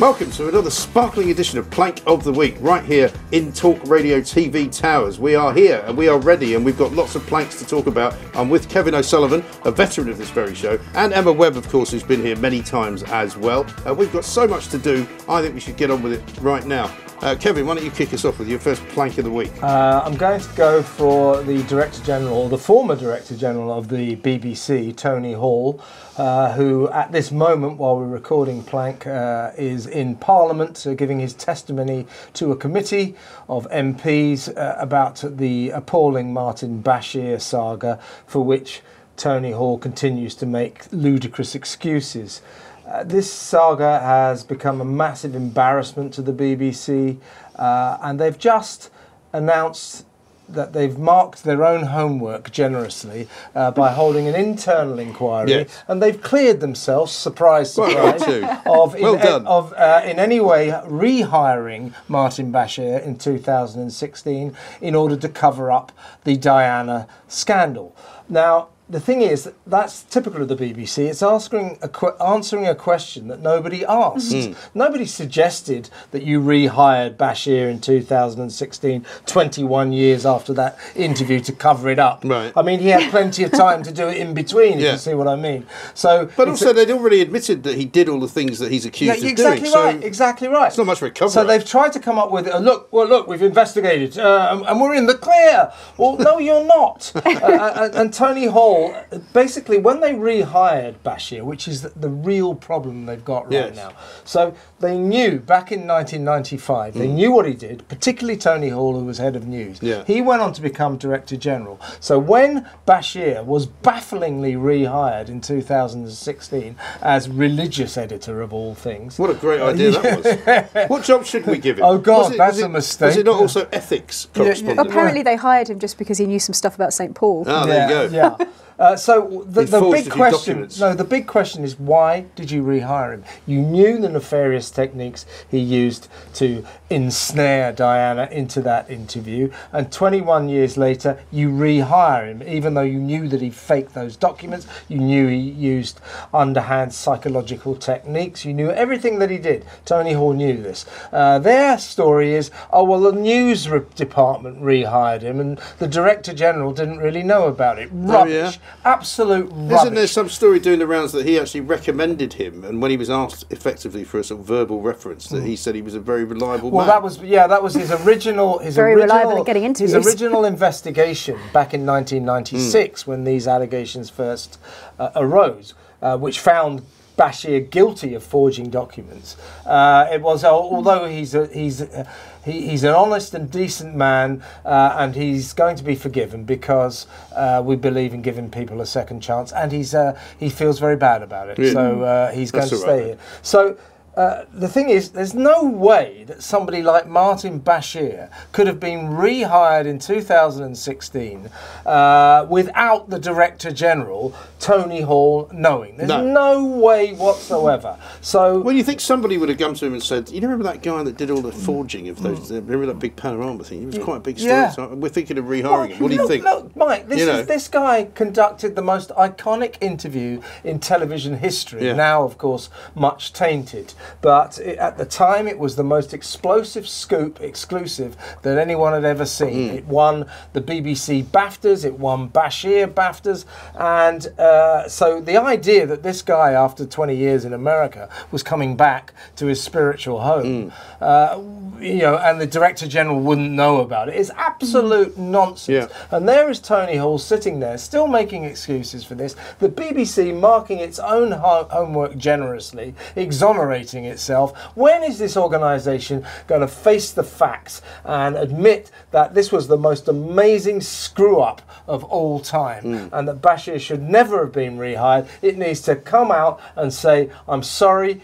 Welcome to another sparkling edition of Plank of the Week, right here in Talk Radio TV Towers. We are here and we are ready, and we've got lots of planks to talk about. I'm with Kevin O'Sullivan, a veteran of this very show, and Emma Webb, of course, who's been here many times as well. Uh, we've got so much to do, I think we should get on with it right now. Uh, Kevin, why don't you kick us off with your first plank of the week? Uh, I'm going to go for the Director General, the former Director General of the BBC, Tony Hall, uh, who at this moment, while we're recording Plank, uh, is in Parliament uh, giving his testimony to a committee of MPs uh, about the appalling Martin Bashir saga, for which Tony Hall continues to make ludicrous excuses. Uh, this saga has become a massive embarrassment to the BBC, uh, and they've just announced that they've marked their own homework generously uh, by holding an internal inquiry, Yes. and they've cleared themselves, surprise, Well surprise, too. of in, Well done. of uh, in any way rehiring Martin Bashir in 2016 in order to cover up the Diana scandal. Now. The thing is, that's typical of the BBC. It's asking a answering a question that nobody asked. Hmm. Nobody suggested that you rehired Bashir in 2016, 21 years after that interview, to cover it up. Right. I mean, he had plenty of time to do it in between, if Yeah. you see what I mean. So, But also, a- they'd already admitted that he did all the things that he's accused yeah, of exactly doing. right. So exactly right. it's not much cover So they've tried to come up with, uh, look, well, look, we've investigated, uh, and, and we're in the clear. Well, no, you're not. uh, and, and Tony Hall, uh, basically, when they rehired Bashir, which is the, the real problem they've got right Yes. now. So they knew back in 1995, they knew what he did, particularly Tony Hall, who was head of news. Mm. Yeah. He went on to become director general. So when Bashir was bafflingly rehired in 2016 as religious editor of all things, What a great idea that was. What job should we give him? Oh, God, it- that's was a mistake. Was it not also ethics yeah. correspondent? Apparently, they hired him just because he knew some stuff about St. Paul. Ah, there you go. Yeah. Uh, so the, the big question, documents. no, the big question is why did you rehire him? You knew the nefarious techniques he used to ensnare Diana into that interview, and 21 years later, you rehire him, even though you knew that he faked those documents. You knew he used underhand psychological techniques. You knew everything that he did. Tony Hall knew this. Uh, their story is, oh well, the news re- department rehired him, and the director general didn't really know about it. Rubbish. yeah? Absolute rubbish. Isn't there some story doing the rounds that he actually recommended him, and when he was asked effectively for a sort of verbal reference, that he said he was a very reliable well, man? that was yeah, that was his original his Very original reliable at getting his original investigation back in 1996 when these allegations first uh, arose, uh, which found. Bashir guilty of forging documents. Uh, it was although he's a, he's a, he, he's an honest and decent man, uh, and he's going to be forgiven because uh, we believe in giving people a second chance, and he's uh, he feels very bad about it. Yeah. So uh, he's going to stay then. here. So uh, the thing is, there's no way that somebody like Martin Bashir could have been rehired in 2016 uh, without the Director General, Tony Hall, knowing. There's No. no, way whatsoever. So. Well, you think somebody would have come to him and said, "You remember that guy that did all the forging of those? uh, remember that big panorama thing? It was quite a big story. Mm. Yeah. So we're thinking of rehiring him. What do you think?" Look, Mike, this, You know. is, this guy conducted the most iconic interview in television history. Yeah. Now, of course, much tainted. But it, at the time, it was the most explosive scoop, exclusive, that anyone had ever seen. Hmm. It won the BBC BAFTAs, it won Bashir BAFTAs. And uh, so the idea that this guy, after 20 years in America, was coming back to his spiritual home, Hmm. uh, you know, and the Director General wouldn't know about it is absolute nonsense. Yeah. And there is Tony Hall sitting there, still making excuses for this. The BBC marking its own ho- homework generously, exonerating itself. When is this organisation going to face the facts and admit that this was the most amazing screw up of all time Hmm. and that Bashir should never have been rehired? It needs to come out and say, I'm sorry.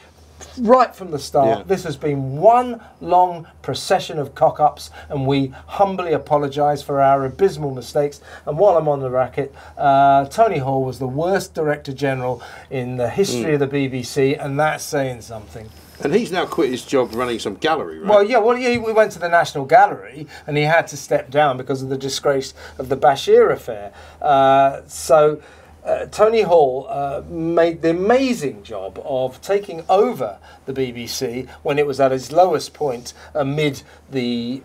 Right from the start, Yeah. this has been one long procession of cock ups, and we humbly apologise for our abysmal mistakes. And while I'm on the racket, uh, Tony Hall was the worst Director General in the history of the BBC, and that's saying something. And he's now quit his job running some gallery, right? Well, yeah, well, yeah, we went to the National Gallery, and he had to step down because of the disgrace of the Bashir affair. Uh, so. Uh, Tony Hall uh, made the amazing job of taking over the BBC when it was at its lowest point amid the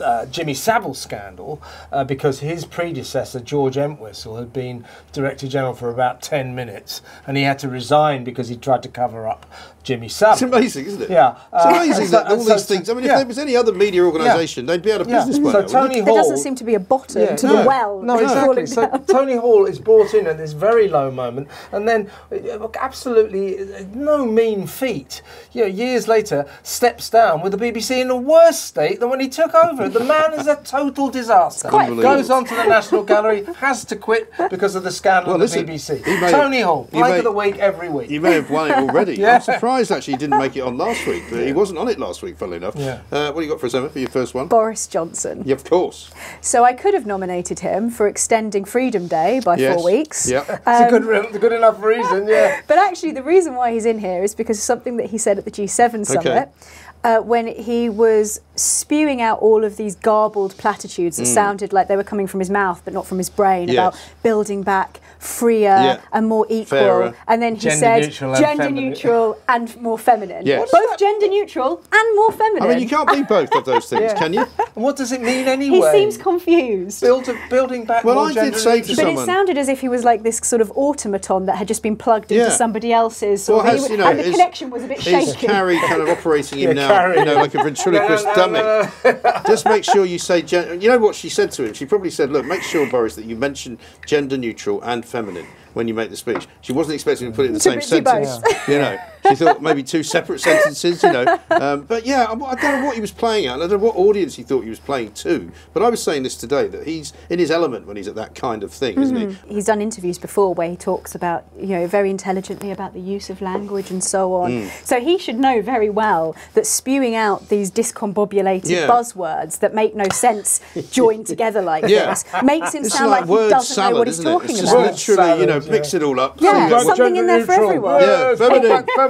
uh, Jimmy Savile scandal uh, because his predecessor, George Entwistle, had been Director General for about 10 minutes and he had to resign because he tried to cover up Jimmy Savile. It's amazing, isn't it? Yeah. It's Uh, amazing that all so- these things. I mean, yeah. if there was any other media organisation, they'd be out of Yeah. business by So now. wouldn't Tony they? There Hall. doesn't seem to be a bottom Yeah, to no. the well. No, that's exactly. So. Tony Hall is brought in at this very low moment, and then uh, absolutely uh, no mean feat. You know, years later, steps down with the BBC in a worse state than when he took over. The man is a total disaster. quite Goes on to the National Gallery, has to quit because of the scandal Well, of the BBC. he may- Tony Hall, he Plank may- of the Week every week. You may have won it already. Yeah. I'm surprised actually he didn't make it on last week. But He wasn't on it last week, funnily enough. Yeah. Uh, what do you got for us, Emma, for your first one? Boris Johnson. Yeah, of course. So I could have nominated him for extending Freedom Day by Yes. four weeks. Yeah. it's a good, good enough reason, yeah. But actually, the reason why he's in here is because of something that he said at the G7 summit. Uh, when he was spewing out all of these garbled platitudes that sounded like they were coming from his mouth but not from his brain Mm. Yes. about building back freer Yeah. and more equal. Fairer. And then he Gender said neutral gender feminine. neutral and more feminine. Yes. Both gender neutral and more feminine. I mean, you can't be both of those things, Yeah. can you? And what does it mean anyway? he seems confused. Build building back Well, more I did say to neutral- But someone- it sounded as if he was like this sort of automaton that had just been plugged into Yeah. somebody else's, Well, has, would- you know, and the is- connection was a bit Is shaky. Carrie kind of operating him Yeah, now, Carrie. you know, like a ventriloquist No, no, dummy? no, no. Just make sure you say, gen- you know what she said to him? She probably said, look, make sure, Boris, that you mention gender neutral and feminine when you make the speech. She wasn't expecting to put it in the To same do both. sentence. You know, she thought maybe two separate sentences, you know. Um, but yeah, I, I don't know what he was playing at. I don't know what audience he thought he was playing to. But I was saying this today, that he's in his element when he's at that kind of thing, isn't Mm-hmm. he? He's done interviews before where he talks about, you know, very intelligently about the use of language and so on. Mm. So he should know very well that spewing out these discombobulated Yeah. buzzwords that make no sense joined together like Yeah. this makes him It's sound like like, word he doesn't salad, know what he's isn't it? talking It's just about. literally, you know, Salad, mix it all up. Yeah, See, something in there for neutral. everyone. Yeah, Yes,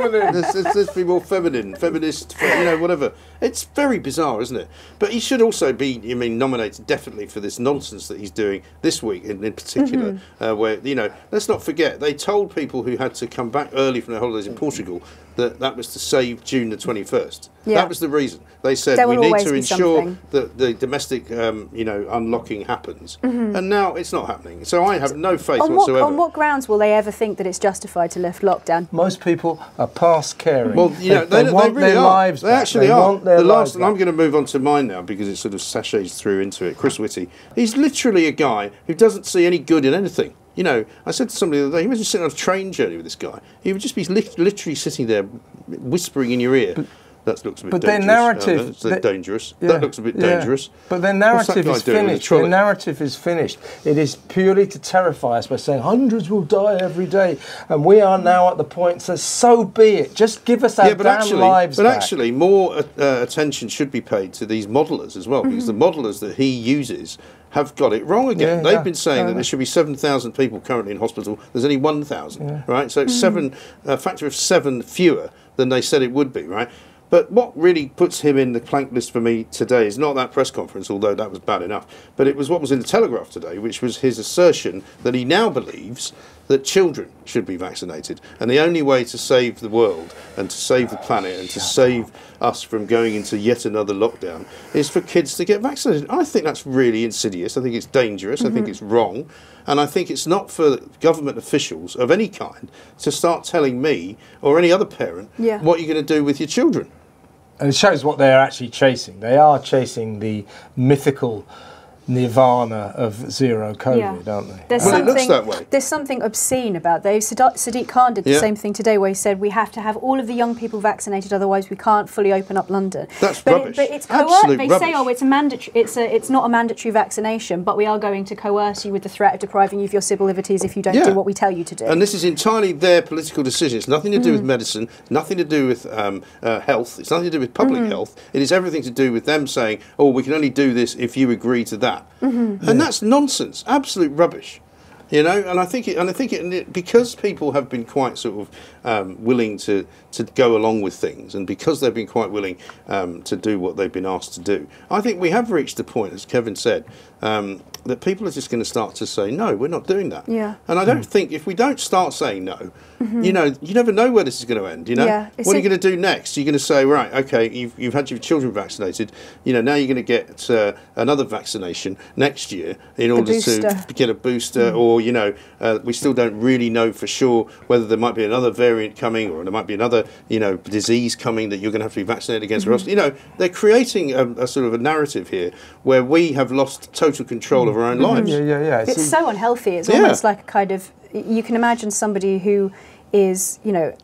feminine. let's, let's, let's be more feminine, feminist, fe- you know, whatever. It's very bizarre, isn't it? But he should also be, I mean, nominated definitely for this nonsense that he's doing this week in, in particular, Mm-hmm. uh, where, you know, let's not forget, they told people who had to come back early from their holidays in Portugal that that was to save June the 21st. Yeah. That was the reason. They said There we need to ensure something. that the domestic, um, you know, unlocking happens. Mm-hmm. And now it's not happening. So I have no faith On what, whatsoever. on what grounds will they ever think that it's justified to lift lockdown? Most people are past caring. Well, you know, they, they, want really their are. lives they back. actually They are. want their the last, lives and I'm going to move on to mine now because it sort of sachets through into it. Chris Whitty. He's literally a guy who doesn't see any good in anything. You know, I said to somebody the other day, he was just sitting on a train journey with this guy. He would just be li- literally sitting there whispering in your ear. That looks a bit but their dangerous. narrative- Uh, that's they- dangerous. Yeah, That looks a bit yeah. dangerous. But their narrative is doing with a finished. Their narrative is finished. It is purely to terrify us by saying hundreds will die every day, and we are now at the point. So so be it. Just give us our yeah, but damn actually, lives but back. actually, more uh, uh, attention should be paid to these modelers as well, because the modelers that he uses have got it wrong again. Yeah, They've yeah, been saying that there should be seven thousand people currently in hospital. There's only one thousand, right? So it's seven, a factor of seven fewer than they said it would be, right? But what really puts him in the plank list for me today is not that press conference, although that was bad enough, but it was what was in the Telegraph today, which was his assertion that he now believes that children should be vaccinated. And the only way to save the world and to save the planet and to save us from going into yet another lockdown is for kids to get vaccinated. I think that's really insidious. I think it's dangerous. I think mm-hmm. it's wrong. And I think it's not for government officials of any kind to start telling me or any other parent Yeah. what you're going to do with your children. And it shows what they're actually chasing. They are chasing the mythical nirvana of zero COVID, aren't they? There's Well, it something, looks that way. There's something obscene about those. Sadiq, Sadiq Khan did the Yeah. same thing today, where he said we have to have all of the young people vaccinated, otherwise we can't fully open up London. That's but rubbish. It, but it's coerced. They rubbish. say, oh, it's a mandatory. It's a, It's not a mandatory vaccination, but we are going to coerce you with the threat of depriving you of your civil liberties if you don't Yeah. do what we tell you to do. And this is entirely their political decision. It's nothing to do with medicine, nothing to do with um, uh, health. It's nothing to do with public health. It is everything to do with them saying, "Oh, we can only do this if you agree to that," and that's nonsense, absolute rubbish. You know, and I think it, and I think it, and it because people have been quite sort of um, willing to to go along with things, and because they've been quite willing um, to do what they've been asked to do. I think we have reached the point, as Kevin said, um, that people are just going to start to say, no, we're not doing that. Yeah. And I don't think if we don't start saying no, you know, you never know where this is going to end. You know, Yeah, what are you going to do next? You're going to say, right, okay, you've, you've had your children vaccinated. You know, now you're going to get uh, another vaccination next year in order booster. to get a booster, or you know, uh, we still don't really know for sure whether there might be another variant coming, or there might be another, you know, disease coming that you're going to have to be vaccinated against. Or else, you know, they're creating a, a sort of a narrative here where we have lost total control of our own mm-hmm. lives. Yeah, yeah, yeah. It's so unhealthy. It's Yeah. almost like a kind of. You can imagine somebody who is, you know,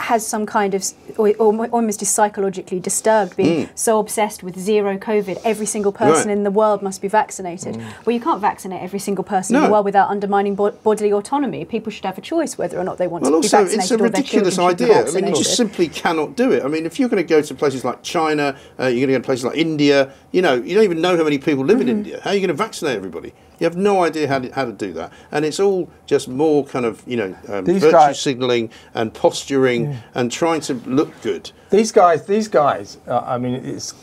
has some kind of, or, or almost is psychologically disturbed, being so obsessed with zero COVID. Every single person Mm. Right. in the world must be vaccinated. Well, you can't vaccinate every single person in the world without undermining bo- bodily autonomy. People should have a choice whether or not they want Well, to also, be vaccinated it's a or their ridiculous children should be idea. I mean, you just simply cannot do it. I mean, if you're going to go to places like China, uh, you're going to go to places like India, you know, you don't even know how many people live Mm-hmm. in India. How are you going to vaccinate everybody? You have no idea how to, how to do that. And it's all just more kind of, you know, um, These virtue guys- signalling and posturing and trying to look good. These guys, these guys. Uh, I mean, it's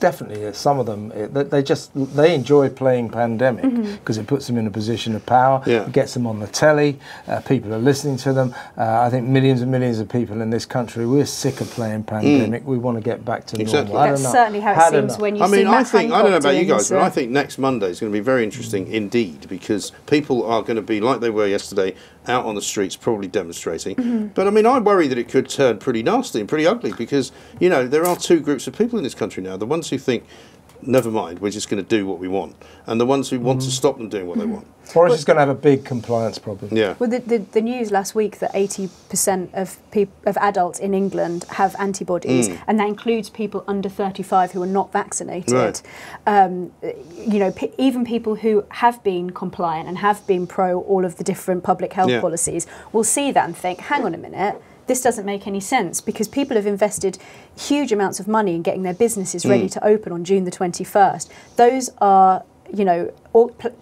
definitely uh, some of them. uh, they- they just they enjoy playing pandemic because it puts them in a position of power. Yeah. It gets them on the telly. Uh, people are listening to them. Uh, I think millions and millions of people in this country we're sick of playing pandemic. We want to get back to Exactly. normal. I That's don't know. certainly how it Had seems enough. when you I see mean, I Matt think I don't know about you guys, but I think next Monday is going to be very interesting indeed because people are going to be like they were yesterday, out on the streets, probably demonstrating. Mm-hmm. But I mean, I worry that it could turn pretty nasty and pretty ugly because you know there are two groups of people in this country now: the ones who think. Never mind, we're just going to do what we want, and the ones who want Mm-hmm. to stop them doing what they want. Boris is going to have a big compliance problem. Yeah, Well, the, the, the news last week that 80% of peop of adults in England have antibodies, Mm. and that includes people under 35 who are not vaccinated. Right. Um, you know, p- even people who have been compliant and have been pro all of the different public health Yeah. policies will see that and think, hang on a minute. This doesn't make any sense because people have invested huge amounts of money in getting their businesses ready Mm. to open on June the 21st. Those are, you know,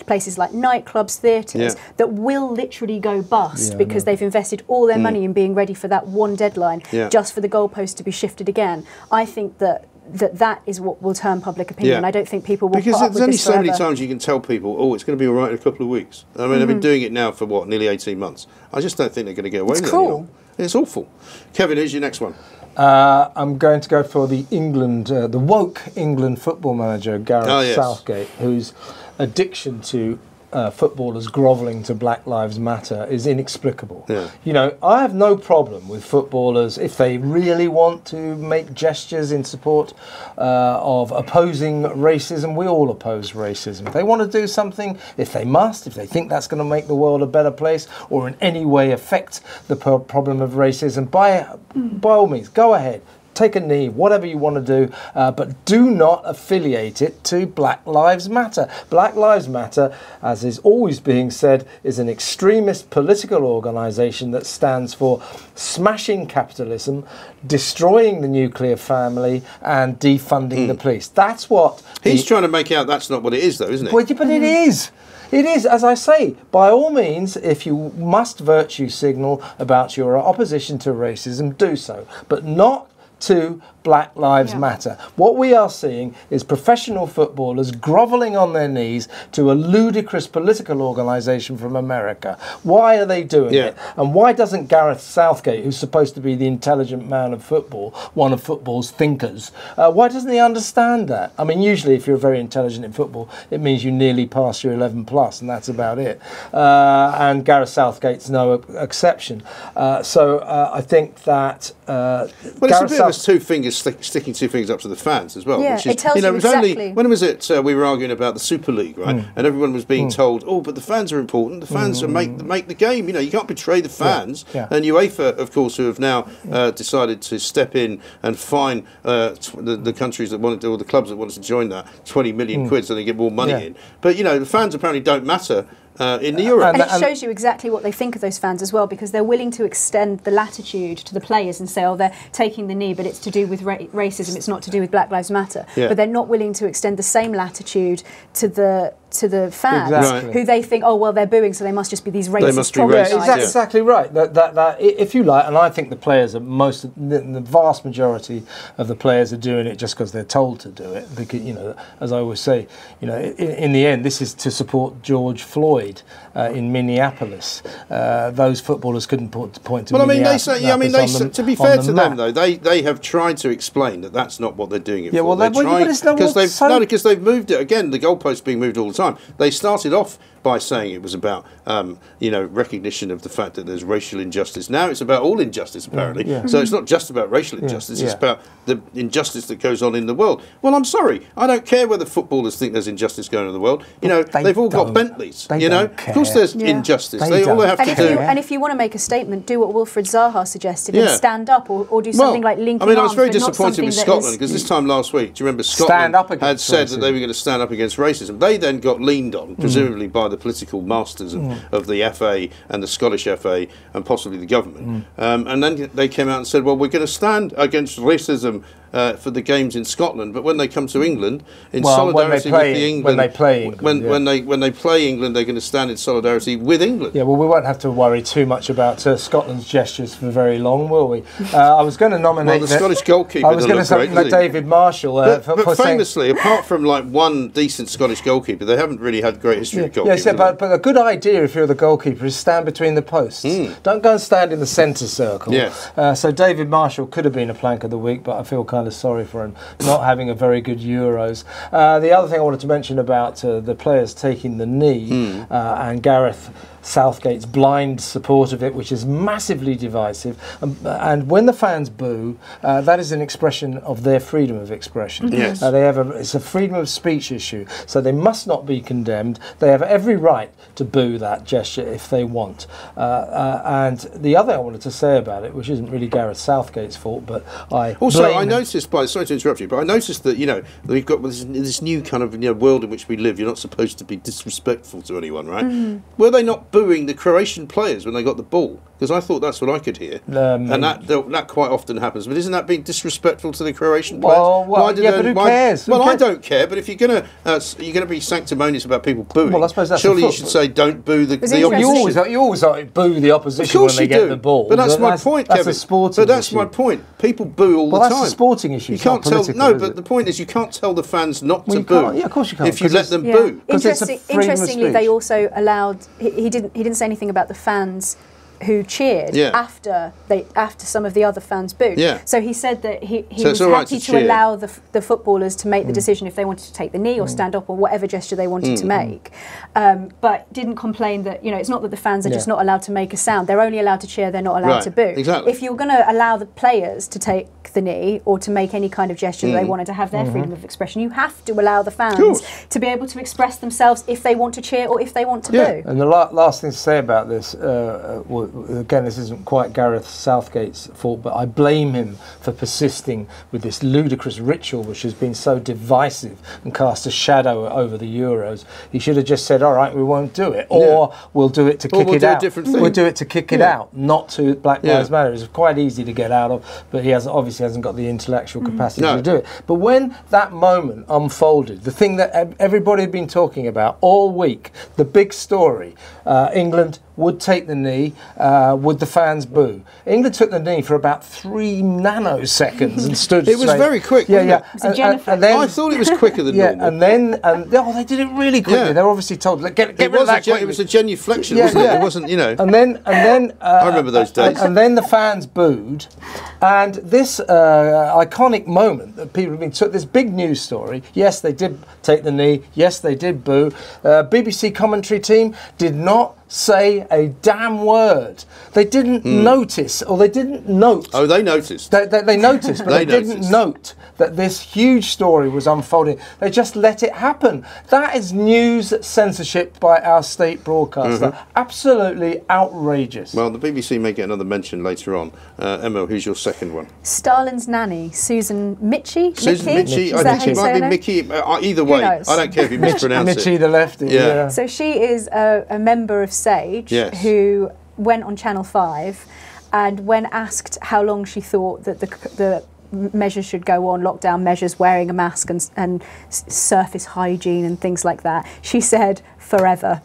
places like nightclubs, theatres Yeah. that will literally go bust Yeah, because they've invested all their money in being ready for that one deadline Mm. Yeah. just for the goalpost to be shifted again. I think that that, that is what will turn public opinion. I don't think people will because there's only so many times you can tell people, "Oh, it's going to be all right in a couple of weeks." I mean, they've been doing it now for what, nearly eighteen months. I just don't think they're going to get away It's with it. anymore. It's awful. Kevin, who's your next one? Uh, I'm going to go for the England, uh, the woke England football manager Gareth Oh, yes. Southgate, whose addiction to uh, footballers grovelling to Black Lives Matter is inexplicable. Yeah. You know, I have no problem with footballers if they really want to make gestures in support uh, of opposing racism. We all oppose racism. If they want to do something, if they must, if they think that's going to make the world a better place or in any way affect the problem of racism, by by all means, go ahead take a knee, whatever you want to do, uh, but do not affiliate it to Black Lives Matter. Black Lives Matter, as is always being said, is an extremist political organisation that stands for smashing capitalism, destroying the nuclear family, and defunding the police. That's what He's the- trying to make out that's not what it is, though, isn't it? well, but it is. It is, as I say, by all means, if you must virtue signal about your opposition to racism, do so, but not to Black Lives Yeah. Matter. What we are seeing is professional footballers grovelling on their knees to a ludicrous political organisation from America. Why are they doing Yeah. it? And why doesn't Gareth Southgate, who's supposed to be the intelligent man of football, one of football's thinkers, uh, why doesn't he understand that? I mean, usually if you're very intelligent in football, it means you nearly pass your 11 plus, and that's about it. Uh, and Gareth Southgate's no exception. Uh, so uh, I think that. Uh, Well, it's a Gareth bit of a two fingers stick, sticking two fingers up to the fans as well. Yeah, which is, it tells you know, you it was only when was it uh, we were arguing about the Super League, right? Hmm. And everyone was being told, "Oh, but the fans are important. The fans are make make the game. You know, you can't betray the fans." yeah. And UEFA, of course, who have now uh, decided to step in and fine uh, tw- the, the countries that wanted to, or the clubs that wanted to join that, twenty million quid, so they get more money Hmm. Yeah. in. But you know, the fans apparently don't matter uh, in Europe. And it And- shows you exactly what they think of those fans as well, because they're willing to extend the latitude to the players and say, "Oh, they're taking the knee, but it's to do with ra- racism. It's not to do with Black Lives Matter." Yeah. But they're not willing to extend the same latitude to the to the fans, Exactly. who they think, oh well, they're booing, so they must just be these racist They must be troglodytes. racist, Yeah, exactly, yeah. exactly right. That, that, that, if you like, and I think the players are most, the, the vast majority of the players are doing it just because they're told to do it. Because, you know, as I always say, you know, in, in the end, this is to support George Floyd uh, in Minneapolis. Uh, those footballers couldn't point, point to. Well, I mean, they say. Yeah, I mean, they. say- the- to be fair the to map. them, though, they they have tried to explain that that's not what they're doing it Yeah, for. well, they're well, trying but it's not because they've so- no, because they've moved it again. The goalposts being moved all the time. They started off by saying it was about um, you know recognition of the fact that there's racial injustice. Now it's about all injustice apparently. yeah. So it's not just about racial injustice. It's yeah. about the injustice that goes on in the world. Well, I'm sorry, I don't care whether footballers think there's injustice going on in the world. You know, they they've all got don't. Bentleys. They you know, of course there's Yeah. injustice. They They, all they don't have And to if, do. you, and if you want to make a statement, do what Wilfried Zaha suggested Yeah. and stand up or, or do something like linking I mean, I was very disappointed with something that Scotland is- because this time last week, do you remember Scotland Stand up had against said that they were going to stand up against racism? They then got leaned on, Mm. presumably by the political masters of, of the FA and the Scottish FA and possibly the government. Mm. Um, and then they came out and said, well, we're going to stand against racism uh, for the games in Scotland, but when they come to England, in Well, when they solidarity play- with the when England, they play England, when, yeah. when they when they play England, they're going to stand in solidarity with England. Yeah, well, we won't have to worry too much about uh, Scotland's gestures for very long, will we? Uh, I was going to nominate Well, the Scottish goalkeeper I was going to great, nominate? David Marshall uh, But, for, but for famously, apart from like one decent Scottish goalkeeper, they haven't really had great history of goalkeepers. Yes, yeah, but, but a good idea if you're the goalkeeper is stand between the posts. Don't go and stand in the centre circle. Yes. Uh, so David Marshall could have been a plank of the week, but I feel kind of sorry for him not having a very good Euros. Uh, the other thing I wanted to mention about uh, the players taking the knee uh, and Gareth. Southgate's blind support of it, which is massively divisive, um, and when the fans boo, uh, that is an expression of their freedom of expression. Yes. Uh, they have a, it's a freedom of speech issue, so they must not be condemned. They have every right to boo that gesture if they want. Uh, uh, and the other thing I wanted to say about it, which isn't really Gareth Southgate's fault, but I Also, blame I him- noticed, by sorry to interrupt you, but I noticed that you know that we've got this, this new kind of you know, world in which we live. You're not supposed to be disrespectful to anyone, right? Mm-hmm. Were they not booing the Croatian players when they got the ball? Because I thought that's what I could hear, Um, and that that quite often happens. But isn't that being disrespectful to the Croatian players? Well, well, did yeah, they- but who cares? Who Well, I cares? don't care. But if you're gonna uh, you're gonna be sanctimonious about people booing, Well, I suppose that's surely you should say don't boo the, was the interesting. You always, you always like, boo the opposition when they get do. the ball. But that's my point, That's Kevin. a sporting But that's issue. my point. People boo all Well, the that's a sporting issue, You it's not can't tell. No, but the point is, you can't tell the fans not Well, to boo. Yeah, of course you can't, If you 'cause let them Yeah. boo. 'Cause it's a Interesting, freedom interestingly, they also allowed. He, he didn't. He didn't say anything about the fans who cheered Yeah. after they after some of the other fans booed. Yeah. So he said that he, he So was it's all right happy to to, allow the, the footballers to Mm. make the decision if they wanted to take the knee or stand up or whatever gesture they wanted Mm. to make, um, but didn't complain that you know it's not that the fans are just not allowed to make a sound. They're only allowed to cheer. They're not allowed Right, to boo. exactly. If you're going to allow the players to take the knee or to make any kind of gesture that they Mm. wanted to have their Mm-hmm. freedom of expression, you have to allow the fans course. to be able to express themselves if they want to cheer or if they want to Yeah. boo. And the la- last thing to say about this, uh, uh, well, again, this isn't quite Gareth Southgate's fault, but I blame him for persisting with this ludicrous ritual which has been so divisive and cast a shadow over the Euros. He should have just said, all right, we won't do it, or we'll do it to Or kick we'll it do a out. We'll do it to kick it Yeah. out, not to Black Yeah. Lives Matter. It's quite easy to get out of, but he has obviously hasn't got the intellectual capacity No. to do it. But when that moment unfolded, the thing that everybody had been talking about all week, the big story, uh, England would take the knee, uh, would the fans boo? England took the knee for about three nanoseconds and stood. It was straight. very quick, Yeah, wasn't yeah. it? It was a then, I thought it was quicker than yeah, normal. and then and oh, they did it really quickly. Yeah. They're obviously told, "Look, get, get it rid of was a that gen- it was a genuflection, Yeah, wasn't yeah. it? It wasn't, you know. and then and then uh, I remember those and- days. And, then the fans booed, and this uh, iconic moment that people have been took this big news story. Yes, they did take the knee. Yes, they did boo. Uh, BBC commentary team did not say a damn word. They didn't notice, or they didn't note. Hmm. Oh, they noticed. They, they, they noticed, but They they, didn't note that this huge story was unfolding. They just let it happen. That is news censorship by our state broadcaster. Absolutely outrageous. Well, the BBC may get another mention later on. Uh, Emma, who's your second one? Stalin's nanny, Susan Michie. Susan Mickey? Mitchie. I think how she might be? Mickey. Uh, either way. I don't care if you mispronounce Mitchie it. the lefty. Yeah. Yeah. So she is a, a member of Sage Yes. who went on Channel 5 and when asked how long she thought that the, the measures should go on, lockdown measures, wearing a mask and, and s- surface hygiene and things like that. She said forever.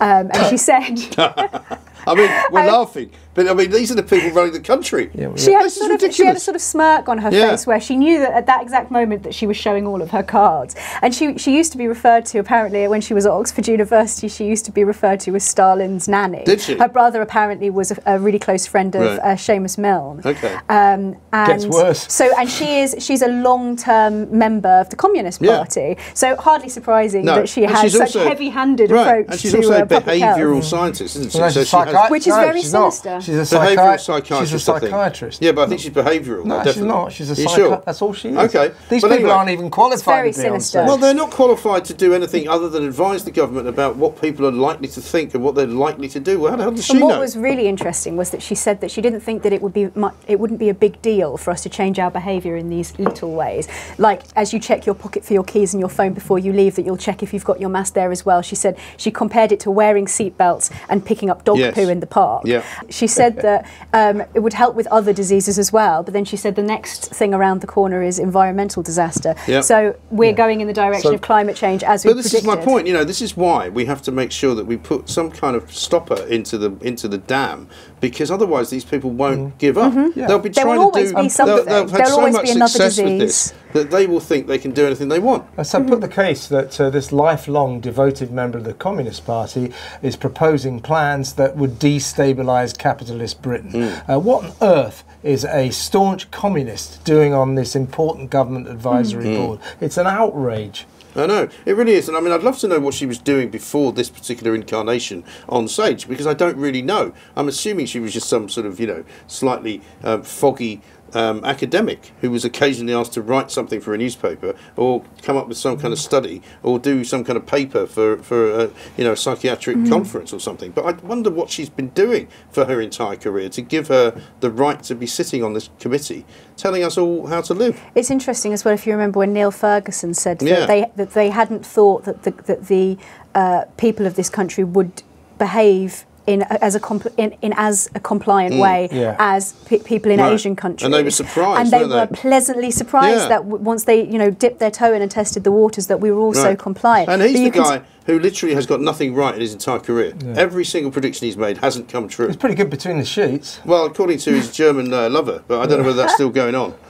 Um, and she said I mean, we're I- laughing, but I mean, these are the people running the country. Yeah, well, she had, a This is sort of, she had a sort of smirk on her Yeah. face where she knew that at that exact moment that she was showing all of her cards. And she, she used to be referred to, apparently, when she was at Oxford University, she used to be referred to as Stalin's nanny. Did she? Her brother apparently was a, a really close friend of Right. uh, Seamus Milne. Okay. Um, and Gets worse. So, and she is she's a long-term member of the Communist Yeah. Party. So, hardly surprising No, that she and has such also- heavy-handed right, approach and she's to also uh, a public behavioural scientist, isn't she? No, So she has- Which is no, very she's not. sinister. She's a Behavioural psychiatrist. She's a I think. psychiatrist. Yeah, but I think she's behavioural. No, she's definitely. not. She's a You psychi- sure? That's all she is. Okay. These Well, people anyway. aren't even qualified very to be sinister. stage. Well, they're not qualified to do anything other than advise the government about what people are likely to think and what they're likely to do. Well, how the hell does she And what know? was really interesting was that she said that she didn't think that it would be mu- it wouldn't be a big deal for us to change our behaviour in these little ways, like as you check your pocket for your keys and your phone before you leave, that you'll check if you've got your mask there as well. She said she compared it to wearing seatbelts and picking up dog Yes. poo in the park. Yeah. She said that um, it would help with other diseases as well, but then she said the next thing around the corner is environmental disaster. Yeah. So we're going in the direction So- of climate change as we But this predicted. is my point. You know, this is why we have to make sure that we put some kind of stopper into the into the dam, because otherwise these people won't give up. Yeah. They'll be There will trying always to do. be something. They'll, they've had There'll so always much be another success with this disease. That they will think they can do anything they want. Uh, So put the case that uh, this lifelong devoted member of the Communist Party is proposing plans that would destabilise capitalist Britain. Hmm. Uh, what on earth is a staunch communist doing on this important government advisory Hmm. board? It's an outrage. I know it really is, and I mean, I'd love to know what she was doing before this particular incarnation on Sage because I don't really know. I'm assuming she was just some sort of, you know, slightly um, foggy um, academic who was occasionally asked to write something for a newspaper or come up with some kind of study or do some kind of paper for for a, you know a psychiatric conference or something. But I wonder what she's been doing for her entire career to give her the right to be sitting on this committee, telling us all how to live. It's interesting as well if you remember when Neil Ferguson said that Yeah. they that they hadn't thought that the that the uh, people of this country would behave in as a compl- in, in as a compliant way Yeah. as pe- people in Mm. Right. Asian countries. And they were surprised, and they weren't were they? pleasantly surprised Yeah. that w- once they you know dipped their toe in and tested the waters that we were all so Right. compliant. And he's But the you can s- guy who literally has got nothing right in his entire career. Every single prediction he's made hasn't come true. It's pretty good between the sheets. Well, according to his German uh, lover, but I don't know whether that's still going on.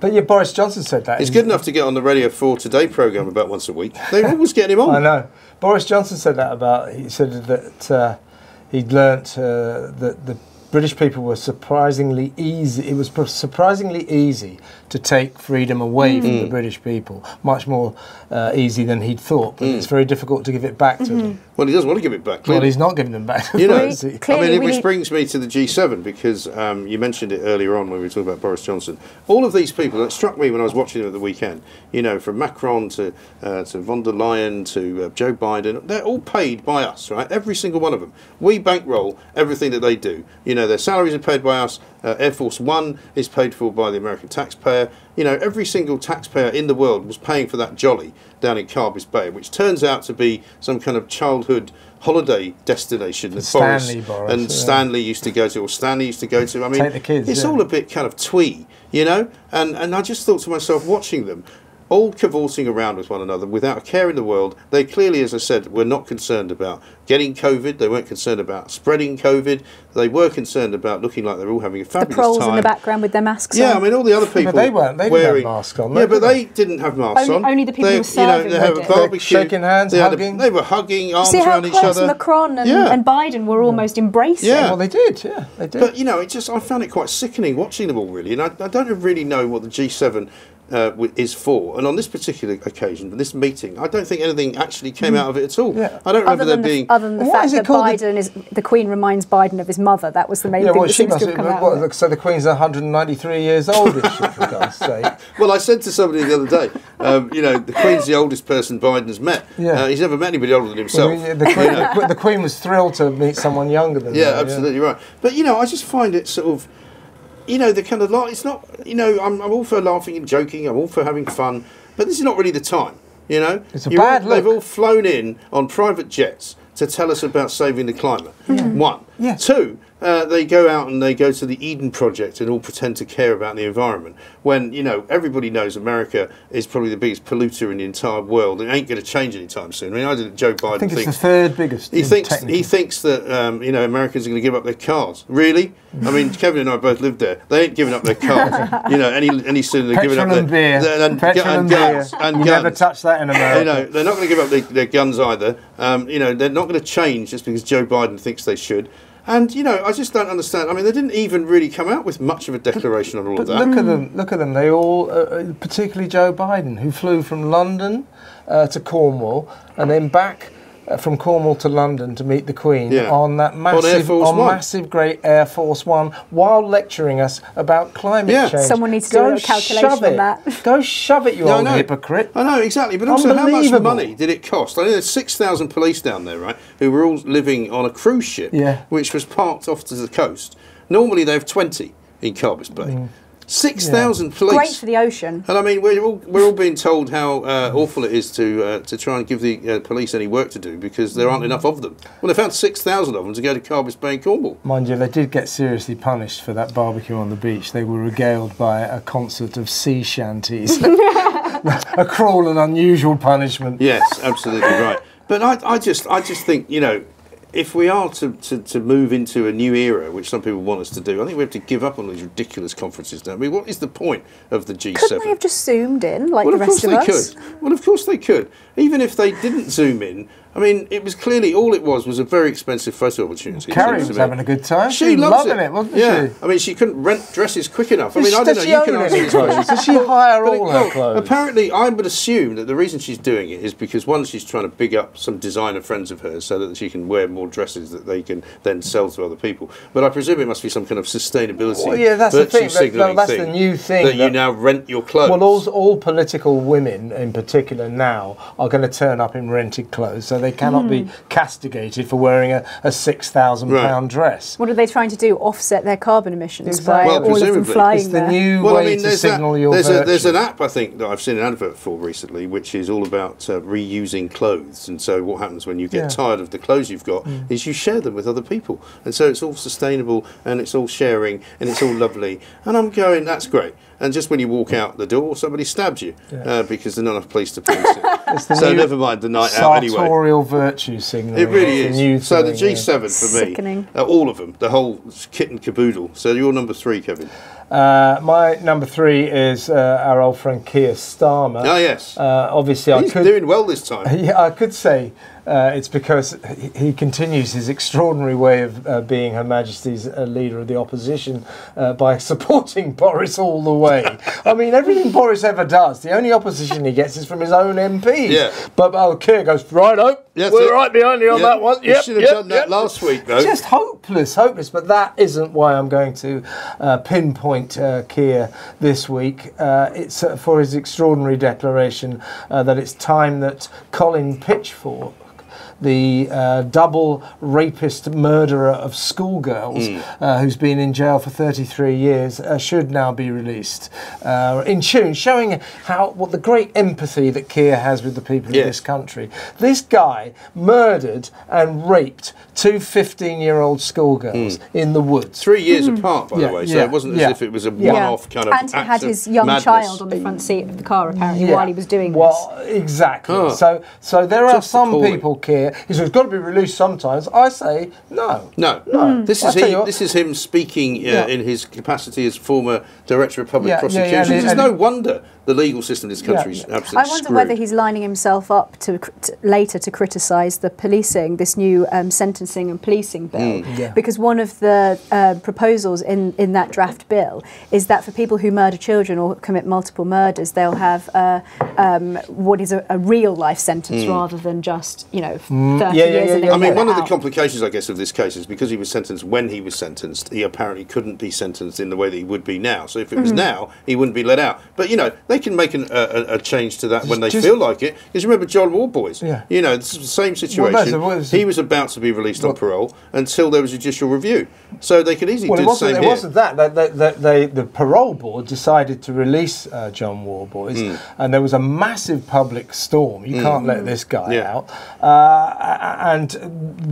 But yeah, Boris Johnson said that. It's He's- good enough to get on the Radio 4 Today programme about once a week. They always get him on. I know. Boris Johnson said that about. He said that uh, he'd learnt uh, that the British people were surprisingly easy. It was pr- surprisingly easy to take freedom away from Mm. the British people. Much more uh, easy than he'd thought. But Mm. it's very difficult to give it back to them. Well, he doesn't want to give it back. Well, Clearly. he's not giving them back. You know, is he? We- I mean, we which need- brings me to the G7 because um, you mentioned it earlier on when we were talking about Boris Johnson. All of these people, it struck me when I was watching them at the weekend, you know, from Macron to, uh, to von der Leyen to uh, Joe Biden, they're all paid by us, right? Every single one of them. We bankroll everything that they do. You know, their salaries are paid by us. Uh, Air Force One is paid for by the American taxpayer. You know, every single taxpayer in the world was paying for that jolly down in Carbis Bay, which turns out to be some kind of childhood holiday destination that Stanley Boris, Boris, and yeah. Stanley used to go to, or Stanley used to go to. I mean, kids, it's yeah. all a bit kind of twee, you know. And and I just thought to myself, watching them, all cavorting around with one another without a care in the world. They clearly, as I said, were not concerned about getting COVID. They weren't concerned about spreading COVID. They were concerned about looking like they're all having a the fabulous proles time. in the background with their masks Yeah, on. I mean, all the other people. they weren't- they didn't have wearing, masks on, Yeah, but did they didn't have masks Only- on. only the people they, who were you know, serving they have a barbecue, Shaking hands, they had a- they were hugging, arms See how around each other. Macron and, Yeah. and Biden were almost embracing. Yeah. Well, they did. Yeah, they did. But you know, it just I found it quite sickening watching them all really, and I, I don't really know what the G7 uh, is for. And on this particular occasion, this meeting, I don't think anything actually came out of it at all. Yeah. I don't remember Other there than, the, being. other than the What fact is it that called? Biden is the Queen reminds Biden of his mother. That was the main yeah, thing well, that she must have have. come out. What, of it. so the Queen's 193 years old, is she, for God's sake? Well, I said to somebody the other day, um, you know, the Queen's the oldest person Biden's met. Yeah. Uh, he's never met anybody older than himself. Well, the, Queen, the, Que- the Queen was thrilled to meet someone younger than Yeah, her. absolutely right. But you know, I just find it sort of, you know, the kind of like it's not, you know, I'm, I'm all for laughing and joking. I'm all for having fun, but this is not really the time. You know, It's a You're bad all, They've all flown in on private jets to tell us about saving the climate. One, Yeah. two. Uh, they go out and they go to the Eden Project and all pretend to care about the environment when you know everybody knows America is probably the biggest polluter in the entire world. It ain't going to change anytime soon. I mean, I did Joe Biden I think it's the third biggest. he thinks he thinks that um, you know Americans are going to give up their cars. Really? I mean, Kevin and I both lived there. They ain't giving up their cars. you know, any any sooner than giving up their beer. their- and, petrol and and, guns beer. and you guns. never touch that in America. You know, they're not going to give up their, their guns either. Um, you know, they're not going to change just because Joe Biden thinks they should. And you know, I just don't understand. I mean, they didn't even really come out with much of a declaration on all But of that. look at them! Look at them! They all, uh, uh, particularly Joe Biden, who flew from London uh, to Cornwall and then back from Cornwall to London to meet the Queen Yeah. on that massive, Force on massive, great Air Force One, while lecturing us about climate Yeah. change. Someone needs to do a Go little calculation on that. Go shove it, you No, I old know. hypocrite! I know exactly, but also how much money did it cost? I know there's six thousand police down there, right, who were all living on a cruise ship, Yeah. which was parked off to the coast. Normally they have twenty in Carbis Bay. Mm. Six thousand police. Great for the ocean. And I mean, we're all, we're all being told how uh, awful it is to uh, to try and give the uh, police any work to do because there aren't enough of them. Well, they found 6,000 of them to go to Carbis Bay and Cornwall. Mind you, they did get seriously punished for that barbecue on the beach. They were regaled by a concert of sea shanties. a cruel and unusual punishment. Yes, absolutely right. But I, I just I just think, you know, if we are to, to, to move into a new era, which some people want us to do, I think we have to give up on these ridiculous conferences now. I mean, what is the point of the G7? Couldn't they have just zoomed in like well, the of rest of they us? could. Well, of course they could. Even if they didn't zoom in, I mean, it was clearly all it was was a very expensive photo opportunity. it Carrie was having a good time. She, She loves loving it, it, wasn't yeah. she? I mean, she couldn't rent dresses quick enough. I mean, I don't know. she You can answer clothes? questions. Does she hire all her clothes? Apparently, I would assume that the reason she's doing it is because one, she's trying to big up some designer friends of hers so that she can wear more dresses that they can then sell to other people. But I presume it must be some kind of sustainability. Well, yeah, that's the virtue thing. That- that's thing the new thing that, you now rent your clothes. Well, all, all political women in particular now are going to turn up in rented clothes, so they cannot be castigated for wearing a, a six thousand Right. pound dress. What are they trying to do? Offset their carbon emissions by Well, all of them presumably. flying It's the there. new Well, way I mean, to there's, signal that, your there's, a, there's an app I think that I've seen an advert for recently, which is all about uh, reusing clothes. And so, what happens when you get Yeah. Mm. tired of the clothes you've got is you share them with other people, and so it's all sustainable and it's all sharing and it's all lovely. And I'm going, that's great. And just when you walk out the door, somebody stabs you uh, because there's not enough police to police it. so never mind the night out anyway. sartorial virtue signal. It really It's new is. So the thing, yeah. G7 for me, uh, all of them, the whole kit and caboodle. So you're number three, Kevin. Uh, my number three is uh, our old friend Keir Starmer. Oh yes, Uh, obviously, I he's could doing well this time. Yeah, I could say uh, it's because he, continues his extraordinary way of uh, being Her Majesty's uh, leader of the opposition uh, by supporting Boris all the way. I mean, everything Boris ever does, the only opposition he gets is from his own MPs. Yeah. But oh, Keir goes, right, oh, That's we're it. right behind you on Yeah, that one. you Yep, should have yep, done that yep." last week, though. Just hopeless, hopeless. But that isn't why I'm going to uh, pinpoint uh, Keir this week. Uh, it's uh, for his extraordinary declaration uh, that it's time that Colin Pitchfork. The uh, double rapist murderer of schoolgirls, uh, who's been in jail for 33 years, uh, should now be released. Uh, in tune, showing how what the great empathy that Keir has with the people of this country. This guy murdered and raped two 15 year old schoolgirls in the woods. Three years apart, by Yeah, the way, so yeah, it wasn't yeah. as if it was a Yeah. one-off kind of. and he had his young madness. child on the front seat of the car apparently Yeah. while he was doing this. Well, exactly. Huh. So, so there are some appalling. people, Keir, he says, it's got to be released sometimes. I say, no. No, No. This is tell he, This is him speaking uh, Yeah. in his capacity as former director of public Yeah, yeah, yeah, prosecutions. and he- and no wonder the legal system in this country is Yeah. absolutely I wonder screwed. whether he's lining himself up to, to later to criticise the policing, this new um, sentencing and policing bill, Mm. Yeah. because one of the uh, proposals in, in that draft bill is that for people who murder children or commit multiple murders, they'll have uh, um, what is a, a real life sentence rather than just you know thirty Mm. Yeah, yeah, years. yeah, and yeah. I mean, get one of the complications, I guess, of this case is because he was sentenced when he was sentenced, he apparently couldn't be sentenced in the way that he would be now. So if it was Mm-hmm. now, he wouldn't be let out. But, you know, they can make an, a, a change to that when they Just- feel like it. Because remember, John Worboys, Yeah. you know, this is the same situation. well, it's he was about to be released on parole until there was a judicial review. So they could easily Well, do it the same It here. wasn't that. They, they, they, they, the parole board decided to release uh, John Worboys, Hmm. and there was a massive public storm. You can't let this guy Yeah. out. Uh, and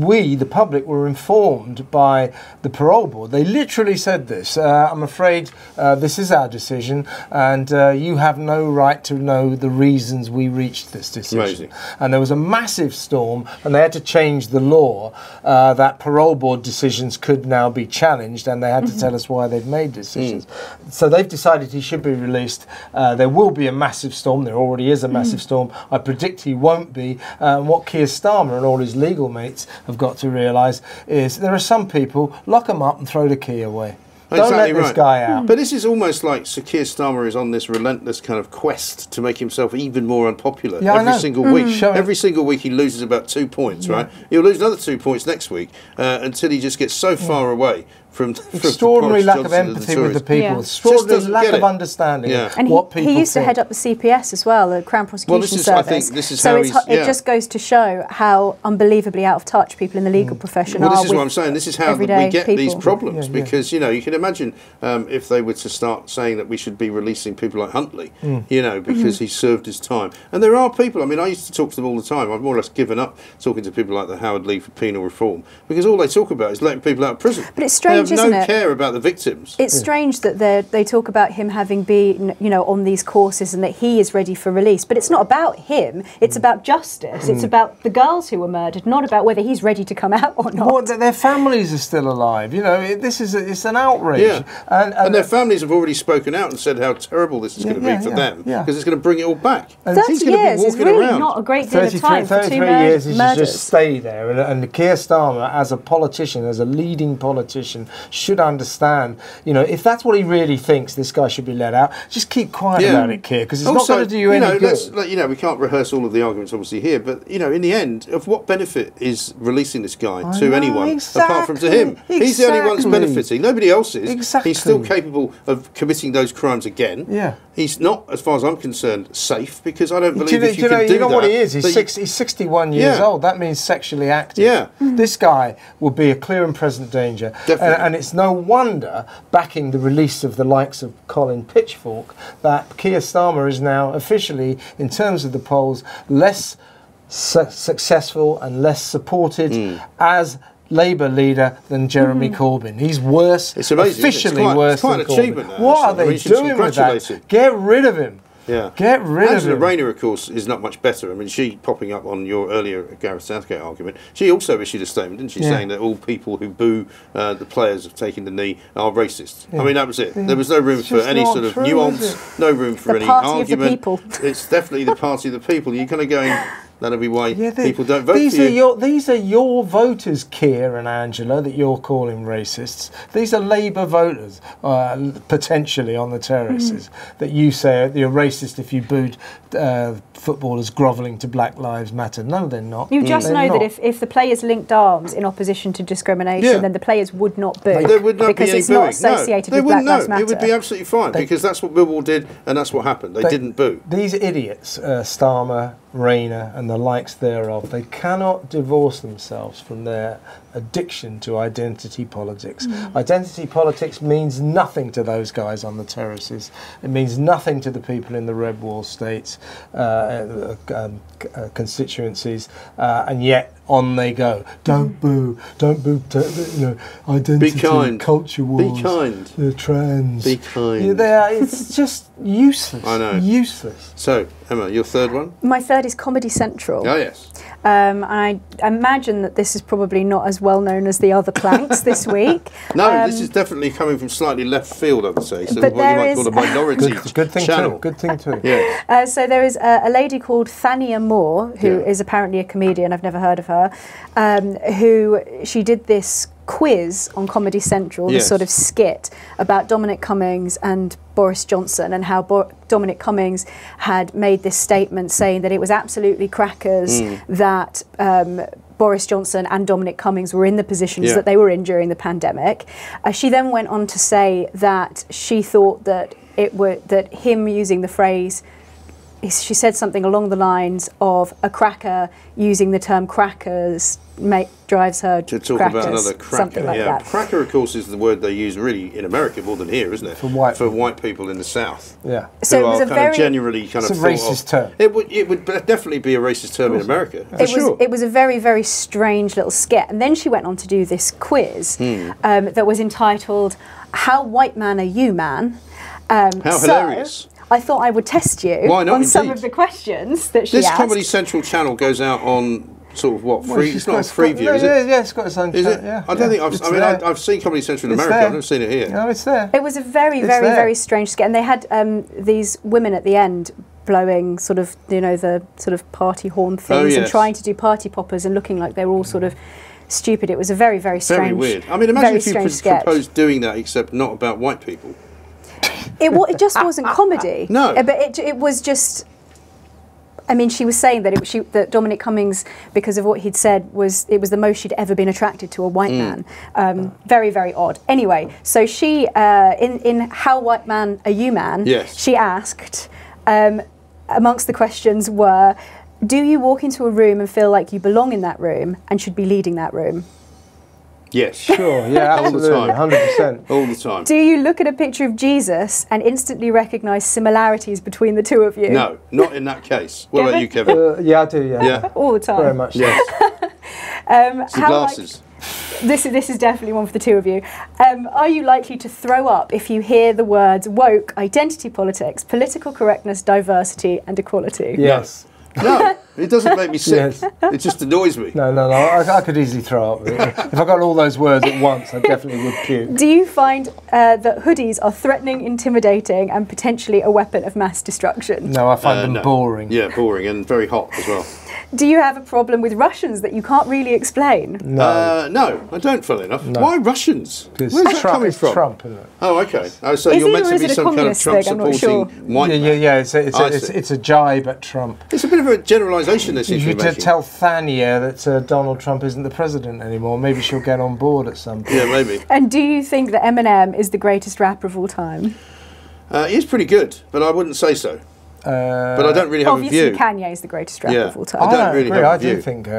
we, the public, were informed by the parole board. They literally said this. Uh, I'm afraid uh, this is our decision, and uh, you have no right to know the reasons we reached this decision. Amazing. And there was a massive storm, and they had to change the law uh, that parole board decisions could now be challenged, and they had to tell us why they'd made decisions. So they've decided he should be released. Uh, there will be a massive storm. There already is a massive storm. I predict he won't be. Uh, and what Keir Starmer and all his legal mates have got to realise is there are some people lock them up and throw the key away. Don't Exactly let this right. guy out. But this is almost like Sir Keir Starmer is on this relentless kind of quest to make himself even more unpopular Yeah, every single Mm. week. Show it. Every single week he loses about two points, right? He'll lose another two points next week uh, until he just gets so far away from from Extraordinary Boris lack of Johnson and the empathy with the people. Yeah. Just Extraordinary lack of understanding Yeah. of And he, people he used to head up the CPS as well, the Crown Prosecution well, this is- I Service. think this is so how it's, he's- it just goes to show how unbelievably out of touch people in the legal profession Well, are this is what I'm saying. This is how we get people. these problems Yeah, yeah. because you know you can imagine um, if they were to start saying that we should be releasing people like Huntley, Hmm. you know, because he served his time. And there are people. I mean, I used to talk to them all the time. I've more or less given up talking to people like the Howard League for penal reform because all they talk about is letting people out of prison. But it's strange, they have isn't no it? care about the victims. It's strange that they they talk about him having been, you know, on these courses and that he is ready for release. But it's not about him. It's mm. about justice. It's mm. about the girls who were murdered, not about whether he's ready to come out or not. Well, th- their families are still alive. You know, it, this is a, it's an outrage. Yeah, and, and, their families have already spoken out and said how terrible this is Yeah, going to be yeah, for yeah, them yeah. because it's going to bring it all back. And Thirty He's going to be years is really around. not a great deal of 33, time for two 33 mur- years, he should just stay there. And, and Keir Starmer, as a politician, as a leading politician, should understand, you know, if that's what he really thinks, this guy should be let out, just keep quiet Yeah. about it, Keir, because it's not going to do you, any know, good. let's- you know, we can't rehearse all of the arguments obviously here, but you know, in the end, of what benefit is releasing this guy I to know, anyone apart from to him? exactly, He's the only one that's benefiting. Nobody else is. Exactly. He's still capable of committing those crimes again. Yeah. He's not, as far as I'm concerned, safe because I don't believe do you if you, you know, can do you know that, what he is? He's, six, he's 61 years Yeah. old. That means sexually active. Yeah. This guy will be a clear and present danger. Definitely. And, and it's no wonder, backing the release of the likes of Colin Pitchfork, that Keir Starmer is now officially, in terms of the polls, less su- successful and less supported Hmm. as Labour leader than Jeremy Corbyn. He's worse, It's amazing, isn't? It's officially quite- worse it's quite than an achievement, Corbyn. that, What are they mean, you should doing with that? Get rid of him. Yeah. Get rid Angela of him. Rayner, of course, is not much better. I mean, she popping up on your earlier Gareth Southgate argument. She also issued a statement, didn't she, Yeah. saying that all people who boo uh, the players of taking the knee are racist. I mean, that was it. There was no room It's for any sort of true, is nuance, no room for The any party of the argument. people. it's definitely the party of the people. You're kind of going. That'll be why Yeah, they- people don't vote these for are you. your these are your voters, Keir and Angela, that you're calling racists. These are Labour voters, uh, potentially on the terraces, that you say you're racist if you booed uh, footballers grovelling to Black Lives Matter. No, they're not. You just They're know not. that if, if the players linked arms in opposition to discrimination, Yeah. then the players would not boo there would not because be any it's booing. not associated no, they with Black wouldn't Lives know. Matter. It would be absolutely fine because that's what Millwall did and that's what happened. They, They- didn't boo. These idiots, uh, Starmer, Rayner, and the likes thereof, they cannot divorce themselves from their addiction to identity politics. Identity politics means nothing to those guys on the terraces. It means nothing to the people in the red wall states, uh, uh, um, uh, constituencies, uh, and yet on they go. Don't boo! Don't boo! t- you know, identity, kind. culture Be kind. The trans. Be kind. Yeah, they are, it's just useless. I know. Useless. So, Emma, your third one? My third is Comedy Central. Oh, yes. Um, I imagine that this is probably not as well known as the other planks this week. No, Um, this is definitely coming from slightly left field, I would say. So, But what you might is- call a minority Good, good thing channel. too. Good thing too. Yeah. Uh, so there is a, a lady called Thanyia Moore, who is Yeah. apparently a comedian. I've never heard of her. Um, who she did this quiz on Comedy Central, this sort of skit about Dominic Cummings and Boris Johnson, and how Bo- Dominic Cummings had made this statement saying that it was absolutely crackers Mm. that. Um, Boris Johnson and Dominic Cummings were in the positions Yeah. that they were in during the pandemic. Uh, she then went on to say that she thought that it were that him using the phrase she said something along the lines of a cracker using the term crackers make, drives her to talk crackers, about another cracker. something like yeah, that. cracker, of course, is the word they use really in America more than here, isn't it? For white for people. white people in the South. Yeah. So it was a kind very of generally kind It's of a racist of- term. It would it would definitely be a racist term in America. For it was sure. it was a very very strange little skit, and then she went on to do this quiz Hmm. um, that was entitled "How White Man Are You, Man?" Um, How so hilarious. I thought I would test you Why not, on some of the questions that she this asked. Comedy Central channel goes out on sort of what free? she's It's not a got- free view, no, is yeah, it? Yeah, it's got its own Is it? Yeah, I don't yeah, think I've. it's I mean, there. I, I've seen Comedy Central in It's America. there. I've never seen it here. No, it's there. It was a very, It's very, there. very strange skit, and they had um, these women at the end blowing sort of, you know, the sort of party horn things Oh, and trying to do party poppers and looking like they were all sort of stupid. It was a very, very strange, Very weird. I mean, imagine if you strange pr- sketch. proposed doing that, except not about white people. It, it just wasn't comedy. No. Uh, but it, it was just. I mean, she was saying that it, she, that Dominic Cummings, because of what he'd said, was it was the most she'd ever been attracted to a white Mm. man. Um, very, very odd. Anyway, so she uh, in in How White Man Are You Man? Yes. She asked. Um, amongst the questions were, do you walk into a room and feel like you belong in that room and should be leading that room? Yes. Sure, yeah, All the time. hundred percent. All the time. Do you look at a picture of Jesus and instantly recognise similarities between the two of you? No, not in that case. What about you, Kevin? Kevin? Uh, yeah, I do. Yeah, Yeah. All the time. very much. Yes. Um, It's the how like- glasses. this is this is definitely one for the two of you. Um, are you likely to throw up if you hear the words woke, identity politics, political correctness, diversity, and equality? Yes. No, it doesn't make me sick. Yes. It just annoys me. No, no, no. I, I could easily throw up. if I got all those words at once, I definitely would puke. Do you find uh, that hoodies are threatening, intimidating, and potentially a weapon of mass destruction? No, I find Uh, them no. boring. Yeah, boring and very hot as well. Do you have a problem with Russians that you can't really explain? No, Uh, no, I don't. Funnily enough, why Russians? it's Where's that Trump, coming from? Trump, isn't it? Oh, okay. Oh, so Is you're meant to be some kind of communist Trump thing? Supporting sure. white Yeah, yeah, yeah. It's a, it's, I a, it's, it's a jibe at Trump. It's a bit of a generalisation they seem You to should tell Thanyia that uh, Donald Trump isn't the president anymore. Maybe she'll get on board at some point. Yeah, maybe. And do you think that Eminem is the greatest rapper of all time? Uh, he's pretty good, but I wouldn't say so. Uh, But I don't really have Obviously, a view. Obviously, Kanye is the greatest rapper Yeah. of all I time. I don't don't really agree. have a I do think uh,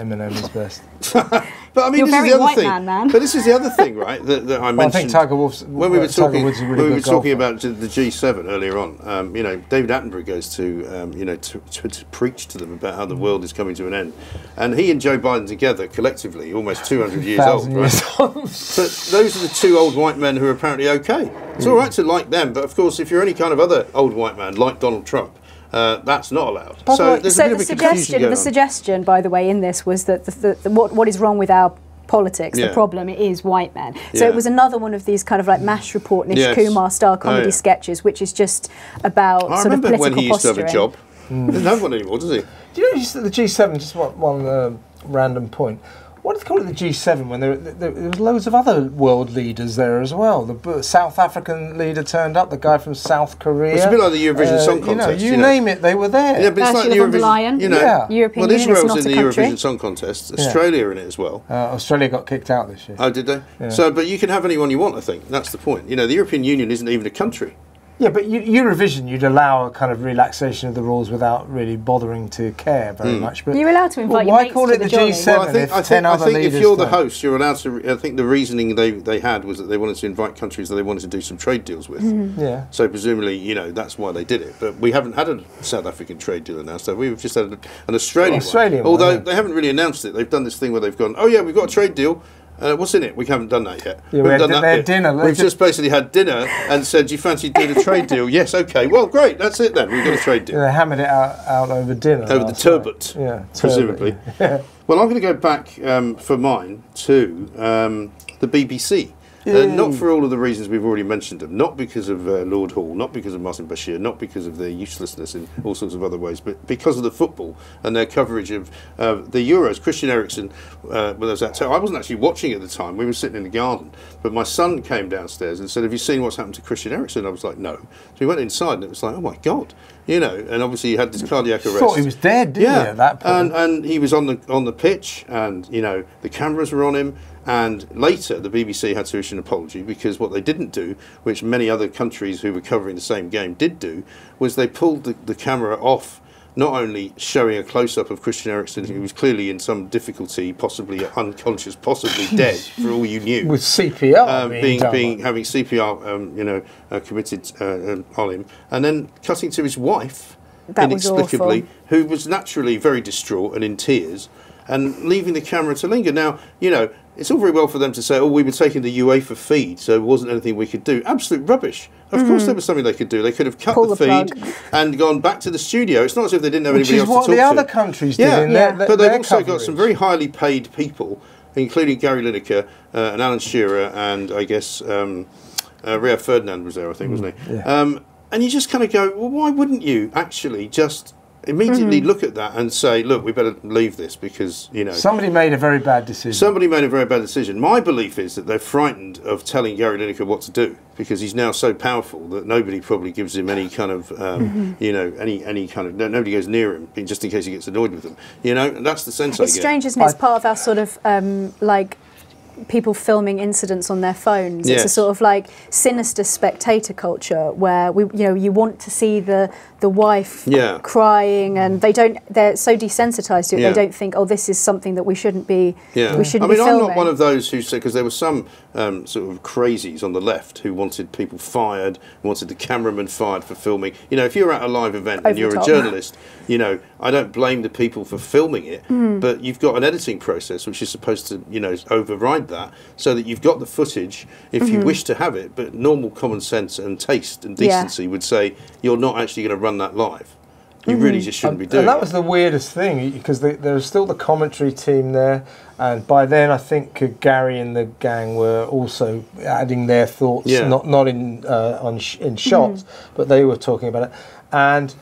Eminem is best. But I mean, You're this very is the other thing. man, man. But this is the other thing, right? That, that I mentioned. Well, I think Tiger Woods. when we were Tiger talking, Woods is a really when we were good talking about the G7 earlier on, um, you know, David Attenborough goes to, um, you know, to, to, to preach to them about how the world is coming to an end, and he and Joe Biden together, collectively, almost 200 years old, Thousand right? years old. But those are the two old white men who are apparently okay. It's all right to like them, but of course, if you're any kind of other old white man like Donald Trump, uh, that's not allowed. By So way- there's a so bit the of a suggestion, going the on. suggestion, by the way, in this was that the, the, the, what, what is wrong with our politics? Yeah. The problem is white men. So Yeah. it was another one of these kind of like Mash Report, Nish Yes. Kumar style comedy Oh, yeah. sketches, which is just about I sort of remember political when he used to have a posturing. job. He doesn't have one anymore, does he? Do you know just the G7? Just one, one uh, random point. What do they call it the G7 when there, there, there was loads of other world leaders there as well? The South African leader turned up, the guy from South Korea. It's a bit like the Eurovision Song you know, Contest, You, you know. name it, they were there. Yeah, but it's like the Eurovision. Leyen. You know, Yeah. European well, Union is Israel's in the country. Eurovision Song Contest. Australia are in it as well. uh, Australia got kicked out this year. Oh, did they? Yeah. So, but you can have anyone you want. I think that's the point. You know, the European Union isn't even a country. Yeah, but Eu- Eurovision, you'd allow a kind of relaxation of the rules without really bothering to care very Hmm. much. But You're allowed to invite Well, your why mates call to it the the. G7? Well, I think, if I think, 10 I other think if you're the don't. host, you're allowed to. I think the reasoning they, they had was that they wanted to invite countries that they wanted to do some trade deals with. Mm-hmm. Yeah. So presumably, you know, that's why they did it. But we haven't had a South African trade deal announced. Have we? We've just had an Australian, Australian one. one, Although yeah. they haven't really announced it. They've done this thing where they've gone, oh yeah, we've got a trade deal. Uh, what's in it? We haven't done that yet. Yeah, we haven't had done di- they had bit. dinner. We've ju- just basically had dinner and said, "Do you fancy doing a trade deal?" Yes, okay. Well, great. That's it then. We've got a trade deal. Yeah, they hammered it out, out over dinner. Over the turbot, Yeah, presumably. turbot, yeah. Well, I'm going to go back um, for mine to um, the BBC. Uh, not for all of the reasons we've already mentioned them, not because of uh, Lord Hall, not because of Martin Bashir, not because of their uselessness in all sorts of other ways, but because of the football and their coverage of uh, the Euros. Christian Eriksen, uh, well, was that so I wasn't actually watching at the time. We were sitting in the garden, but my son came downstairs and said, "Have you seen what's happened to Christian Eriksen?" I was like, "No." So he went inside, and it was like, "Oh my god," you know. And obviously, he had this cardiac arrest. Thought he was dead, didn't yeah, at point? And, and he was on the on the pitch, and you know the cameras were on him, And later, the BBC had to issue an apology because what they didn't do, which many other countries who were covering the same game did do, was they pulled the, the camera off not only showing a close up of Christian Eriksen, who was clearly in some difficulty, possibly unconscious, possibly dead, for all you knew, with CPR um, being, being, being having CPR, um, you know, uh, committed uh, um, on him, and then cutting to his wife That inexplicably, awful. who was naturally very distraught and in tears, and leaving the camera to linger. Now, you know, it's all very well for them to say, "Oh, we were taking the UEFA feed, so there wasn't anything we could do." Absolute rubbish. Of course, there was something they could do. They could have cut Mm-hmm. Pull the, the feed and gone back to the studio. It's not as if they didn't have Which anybody is else what to the talk to. other countries did Yeah, Yeah. their but they've also got some very highly paid people, including Gary Lineker uh, and Alan Shearer, and I guess um, uh, Rio Ferdinand was there, I think, wasn't he? yeah. Um, and you just kind of go, well, why wouldn't you actually just immediately look at that and say, look, we better leave this because you know Somebody made a very bad decision. somebody made a very bad decision. My belief is that they're frightened of telling Gary Lineker what to do because he's now so powerful that nobody probably gives him any kind of, um, you know, any any kind of no, nobody goes near him just in case he gets annoyed with them. You know, and that's the sense I It's get. strange, isn't it? It's part of our sort of um, like people filming incidents on their phones. It's a sort of like sinister spectator culture where we, you know, you want to see the the wife Yeah. crying, and they don't. They're so desensitized to it. Yeah. They don't think, oh, this is something that we shouldn't be. Yeah, We shouldn't I mean, I'm not one of those who said because there were some um, sort of crazies on the left who wanted people fired, wanted the cameraman fired for filming. You know, if you're at a live event Over and you're a journalist, you know, I don't blame the people for filming it, Hmm. but you've got an editing process which is supposed to, you know, override that so that you've got the footage if Mm-hmm. you wish to have it. But normal common sense and taste and Yeah. decency would say you're not actually going to run that live. You Mm-hmm. really just shouldn't be doing and that was the weirdest thing because the, there was still the commentary team there, and by then I think uh, Gary and the gang were also adding their thoughts, Yeah. not not in uh, on sh- in shots, but they were talking about it, and.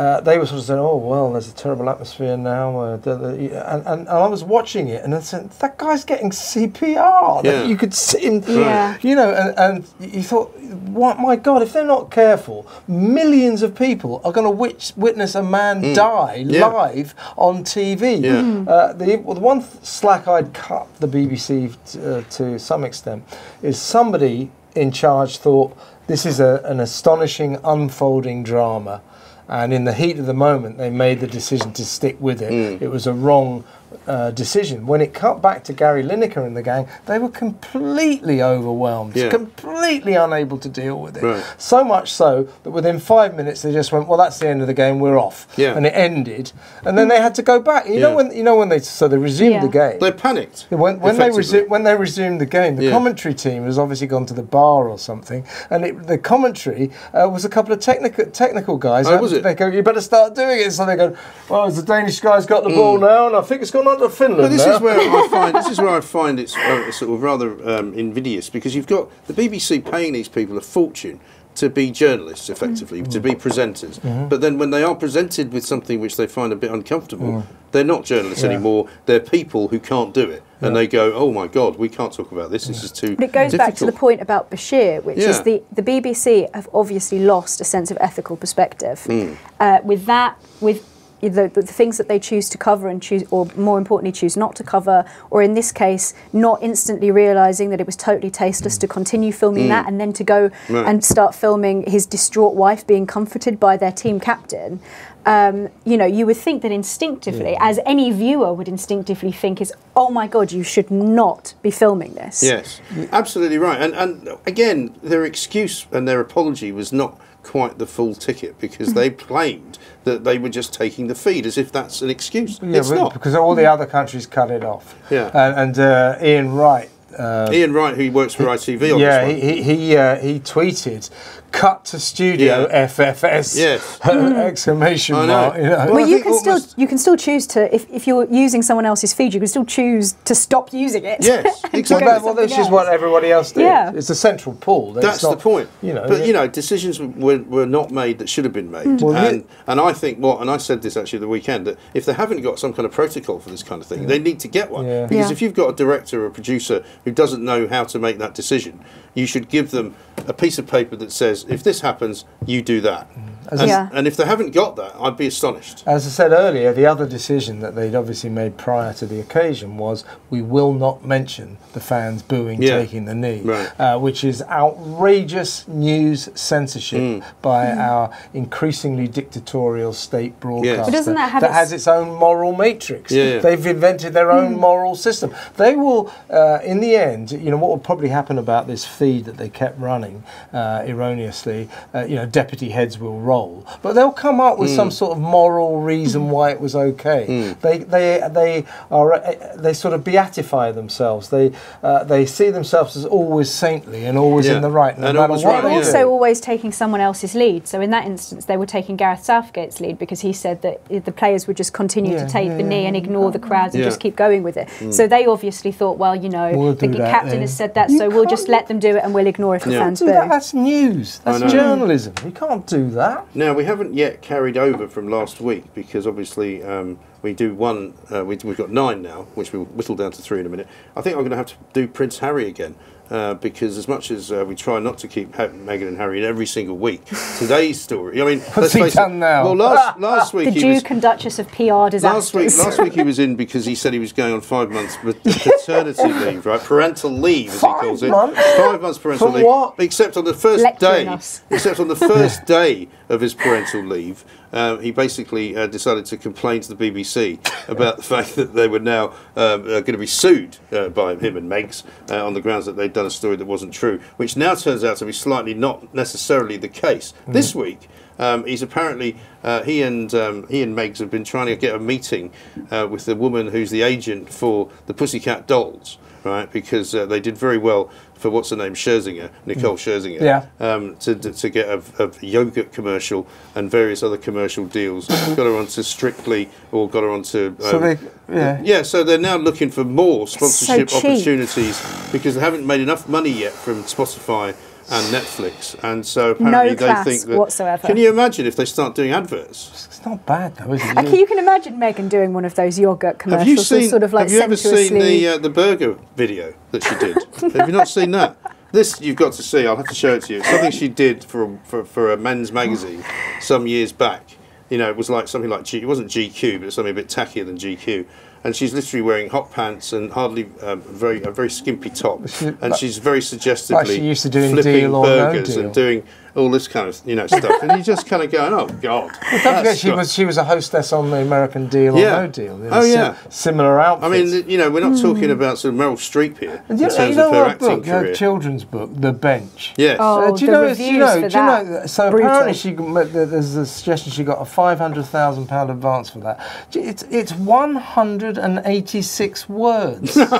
Uh, they were sort of saying, "Oh well, there's a terrible atmosphere now," uh, the, the, and, and, and I was watching it, and I said, "That guy's getting CPR." Yeah. You could see him, Yeah. you know, and, and you thought, "What? My God! If they're not careful, millions of people are going to wit- witness a man die Mm. Yeah. live on TV." Yeah. Mhm. Uh, the, well, the one slack I'd cut the BBC t- uh, to some extent is somebody in charge thought this is a, an astonishing unfolding drama. And in the heat of the moment, they made the decision to stick with it. Mm. It was a wrong uh, decision. When it cut back to Gary Lineker and the gang, they were completely overwhelmed, Yeah. completely unable to deal with it. Right. So much so that within five minutes they just went, "Well, that's the end of the game. We're off." Yeah. And it ended, and then they had to go back. You know when you know when they so they resumed Yeah. the game. They panicked. When, when they effectively. resu- when they resumed the game, the Yeah. commentary team has obviously gone to the bar or something, and it, the commentary uh, was a couple of technical technical guys. Oh, was it? They go, "You better start doing it." So they go, "Well, the Danish guy's got the ball now, and I think it's gone on to Finland." But this now." is where I find this is where I find it's uh, sort of rather um, invidious because you've got the BBC paying these people a fortune to be journalists, effectively, to be presenters. Mm-hmm. But then when they are presented with something which they find a bit uncomfortable, they're not journalists Mm. Yeah. anymore. They're people who can't do it, and they go, "Oh my God, we can't talk about this. This is too." But it goes back to the point about Bashir, which Yeah. is the, the BBC have obviously lost a sense of ethical perspective. Hmm. Uh, with that, with the, the things that they choose to cover and choose, or more importantly, choose not to cover, or in this case, not instantly realizing that it was totally tasteless to continue filming that and then to go. Right. and start filming his distraught wife being comforted by their team captain. Um, you know, you would think that instinctively, as any viewer would instinctively think, is, oh my God, you should not be filming this. Yes, absolutely right. And and again, their excuse and their apology was not quite the full ticket because they claimed that they were just taking the feed as if that's an excuse. Yeah, it's not. because all the other countries cut it off. Yeah. and, and uh, Ian Wright. Uh, Ian Wright, who works for ITV on yeah, this one. he he he, uh, he tweeted, "Cut to studio Yeah. FFS!" Yes. exclamation mark. You know. Well, Well, you can still was- you can still choose to if, if you're using someone else's feed, you can still choose to stop using it. Yes, exactly. Well, well, this something is what everybody else did. Yeah. It's a central pool. It's That's not- the point. You know, but you know, decisions were, were not made that should have been made. Well, and it- and I think what, and I said this actually the weekend that if they haven't got some kind of protocol for this kind of thing, they need to get one. Yeah. Because Yeah. if you've got a director or a producer who doesn't know how to make that decision. You should give them a piece of paper that says, if this happens, you do that. And, Yeah. and if they haven't got that, I'd be astonished. As I said earlier, the other decision that they'd obviously made prior to the occasion was we will not mention the fans booing Yeah. taking the knee, Right. uh, which is outrageous news censorship Mm. by our increasingly dictatorial state broadcaster But doesn't that have that its- has its own moral matrix. Yeah, yeah. They've invented their own moral system. They will, uh, in the end, you know, what will probably happen about this feed that they kept running uh, erroneously, uh, you know, deputy heads will roll, but they'll come up with some sort of moral reason why it was okay. They, they, they are, uh, they sort of beatify themselves. They, uh, they see themselves as always saintly and always Yeah. in the right, no And matter always what. right, But they yeah. also always taking someone else's lead. So in that instance, they were taking Gareth Southgate's lead because he said that the players would just continue Yeah, to take yeah, the knee yeah, and ignore the crowds and just keep going with it. So they obviously thought, well, you know, We'll the that captain then. has said that, You so we'll just let them do it and we'll ignore if the Yeah. fans Do that, that's news. That's journalism. You can't do that. Now we haven't yet carried over from last week because obviously um, we do one. Uh, we, we've got nine now, which we'll whittle down to three in a minute. I think I'm going to have to do Prince Harry again. Uh, because as much as uh, we try not to keep ha- Meghan and Harry in every single week, today's story. I mean, let's he face done it, now? Well, last last week the he Duke was and Duchess of PR disasters. last week. Last week he was in because he said he was going on five months paternity leave, right? Parental leave, as Five he calls it. months? Five months parental For leave. what? Except on the first Lecturing day. us. Except on the first day of his parental leave, um, he basically uh, decided to complain to the BBC about the fact that they were now um, uh, going to be sued uh, by him and Megs uh, on the grounds that they'd done a story that wasn't true, which now turns out to be slightly not necessarily the case. This week, um, he's apparently uh, he and um, he and Megs have been trying to get a meeting uh, with the woman who's the agent for the Pussycat Dolls, right? Because uh, they did very well for what's her name, Scherzinger, Nicole Scherzinger, Yeah. um, to, to get a, a yogurt commercial and various other commercial deals. got her onto Strictly or got her onto. Um, So they, yeah. yeah, so they're now looking for more sponsorship cheap. opportunities because they haven't made enough money yet from Spotify and Netflix, and so apparently they class think that. whatsoever. Can you imagine if they start doing adverts? It's not bad though, is it? Okay, you can imagine Meghan doing one of those yogurt commercials. Have you seen? Sort of like have you ever seen the uh, the burger video that she did? have you not seen that? This you've got to see. I'll have to show it to you. Something she did for a, for, for a men's magazine some years back. You know, it was like something like G. It wasn't GQ, but it's something a bit tackier than GQ. And she's literally wearing hot pants and hardly um, very a very skimpy top, She- and she's very suggestively used to doing flipping No burgers Deal. and doing all this kind of you know stuff. and you just kind of going, oh god. Don't forget, she got- was she was a hostess on the American Deal Yeah. or No Deal. in Oh, yeah. similar I mean, you know, we're not talking about sort of Meryl Streep here in Hmm. terms you know of her her acting book, her career. children's book, The Bench. yes. Oh, Uh, do you the know? reviews do you know? for do you know? So brutal. apparently, she there's a suggestion she got a five hundred thousand pound advance for that. It's it's one hundred and eighty six words,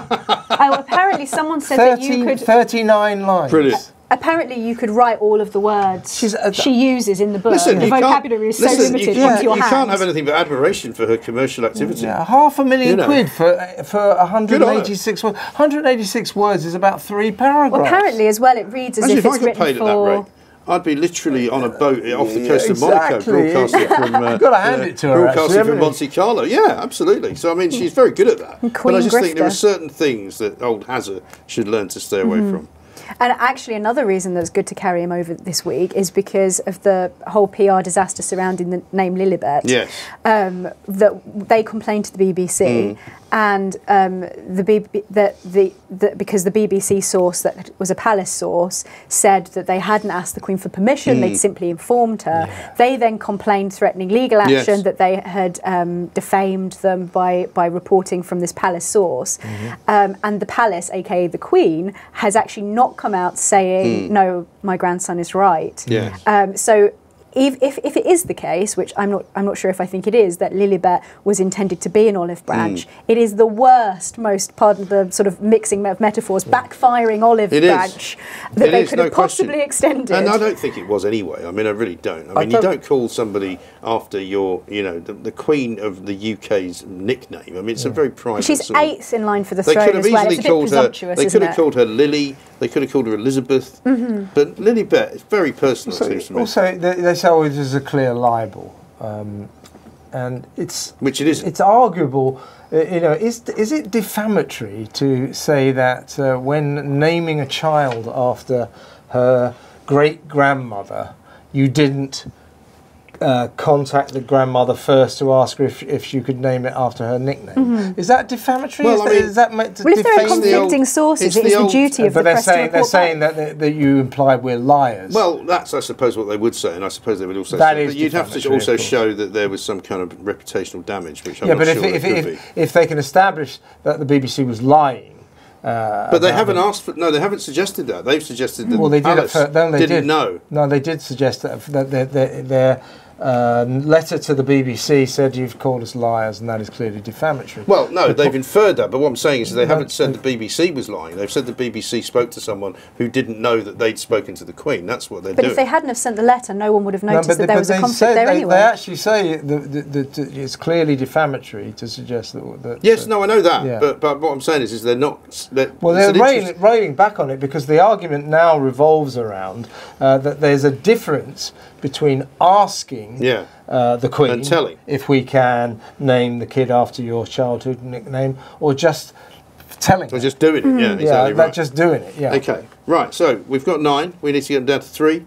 Oh, apparently someone said that you could. 39 lines. Brilliant. Apparently, you could write all of the words She's a- she uses in the book. Listen, the vocabulary is so listen, limited you, onto you, your you hand. can't have anything but admiration for her commercial activity. Yeah, half a million You know. quid for for 186 words. 186 words is about three paragraphs. well, apparently, as well, it reads as Imagine if if I it's written paid at for. that rate. I'd be literally on a boat off the Yeah, coast of Monaco, broadcasting from. Uh, You've gotta hand it to her, Broadcasting actually, from? Monte Carlo. Yeah, absolutely. So I mean, she's very good at that. Queen but I Queen just think there are certain things that old Hazza should learn to stay away Mm-hmm. from. And actually, another reason that's good to carry him over this week is because of the whole PR disaster surrounding the name Lilibet. Yes. Um, that they complained to the BBC, and um, the, B- that the, the because the BBC source that was a palace source said that they hadn't asked the Queen for permission; they'd simply informed her. They then complained, threatening legal Yes. action that they had um, defamed them by by reporting from this palace source, um, and the palace, aka the Queen, has actually not come out saying no, my grandson is right. Yes. Um, so. If, if, if it is the case, which I'm not, I'm not sure if I think it is, that Lilibet was intended to be an olive branch, Hmm. it is the worst, most, pardon the sort of mixing of metaphors, backfiring olive It is. branch that It they is, could no have possibly question. extended. And I don't think it was anyway. I mean, I really don't. I I mean, you don't- don't call somebody after your, you know, the, the Queen of the UK's nickname. I mean, it's a very private. She's sort of- eighth in line for the They throne could have as well. easily It's a bit called her. They could have it? called her Lily. They could have called her Elizabeth. Mm-hmm. But Lilibet is very personal. it So, to me. also, they, say always is a clear libel, um, and it's Which it isn't. It's arguable uh, you know, is is it defamatory to say that uh, when naming a child after her great grandmother, you didn't uh, contact the grandmother first to ask her if, if she could name it after her nickname? Is that defamatory? Well, is, I that, mean- is that meant to Well, if there are defame the- conflicting old- sources, it's it is the the old- duty of But the they're press to saying they're saying that, that that you imply we're liars. Well, that's I suppose what they would say, and I suppose they would also That say that you'd have to also show that there was some kind of reputational damage, which I'm yeah, not but sure if, if, could if, be. if they can establish that the BBC was lying, uh, But they haven't the- asked for. No, they haven't suggested that. They've suggested that Well, they did palace at first. No, they didn't did. know. No, they did suggest that, that their, their, their uh, letter to the BBC said you've called us liars, and that is clearly defamatory. Well, no, they've inferred that. But what I'm saying is they No, haven't said the BBC was lying. They've said the BBC spoke to someone who didn't know that they'd spoken to the Queen. That's what they're But doing. if they hadn't have sent the letter, no one would have noticed that they- there was a they conflict said- there they, anyway. They actually say that, that, that, that it's clearly defamatory to suggest that. that yes, that- no, I know that. Yeah. But but what I'm saying is, is they're not. They're, Well, they're an railing, interest- railing back on it because the argument now revolves around uh, that there's a difference between asking Yeah. uh, the Queen And telling. if we can name the kid after your childhood nickname or just telling. Or just doing it. Yeah, yeah, exactly that right. just doing it. Yeah. Okay, right. So we've got nine. We need to get them down to three.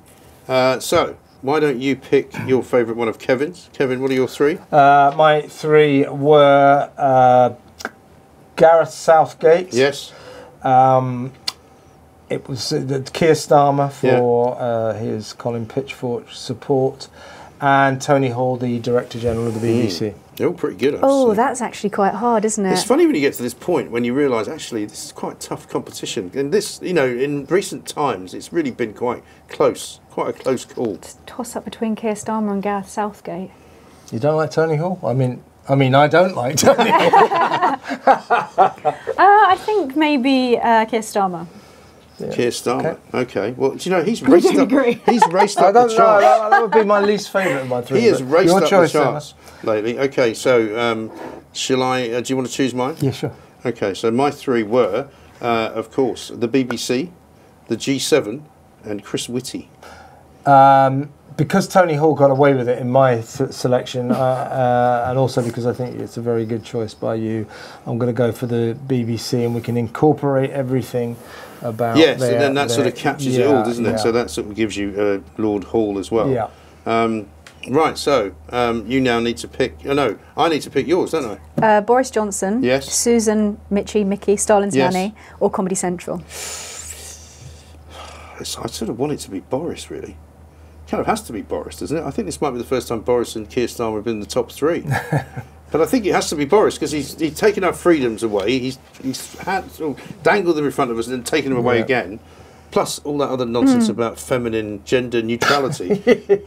Uh, so why don't you pick your favourite one of Kevin's? Kevin, what are your three? Uh, my three were uh, Gareth Southgate. Yes. Um, it was uh, the Keir Starmer for uh, his Colin Pitchfork support, and Tony Hall, the Director General of the BBC. They're all pretty good. I have oh, say. that's actually quite hard, isn't it? It's funny when you get to this point when you realise actually this is quite tough competition. And this, you know, in recent times, it's really been quite close, quite a close call. Toss up between Keir Starmer and Gareth Southgate. You don't like Tony Hall? I mean, I mean, I don't like Tony Hall. Uh, I think maybe uh, Keir Starmer. Keir Starmer. Okay. Okay. Well, do you know he's raced up? agree. He's raced I up the don't know. charts. That, that would be my least favourite of my three. He has raced your up choice, the charts lately. Okay, so um, shall I? Uh, do you want to choose mine? Yeah, sure. Okay, so my three were, uh, of course, the BBC, the G7, and Chris Whitty. Um, because Tony Hall got away with it in my selection, uh, uh, and also because I think it's a very good choice by you, I'm going to go for the BBC, and we can incorporate everything about. Yes, their- and then that sort of captures it all, doesn't it? yeah. So that sort of gives you uh, Lord Hall as well. Yeah. Um, right, so um, you now need to pick. Oh, no, I need to pick yours, don't I? Uh, Boris Johnson, Yes. Susan, Mitchie, Mickey, Stalin's Yes. nanny, or Comedy Central. I sort of want it to be Boris, really. Kind of has to be Boris, doesn't it? I think this might be the first time Boris and Keir Starmer have been in the top three. but I think it has to be Boris because he's, he's taken our freedoms away. He's, he's had, sort of dangled them in front of us and then taken them away Yeah. again. Plus all that other nonsense about feminine gender neutrality.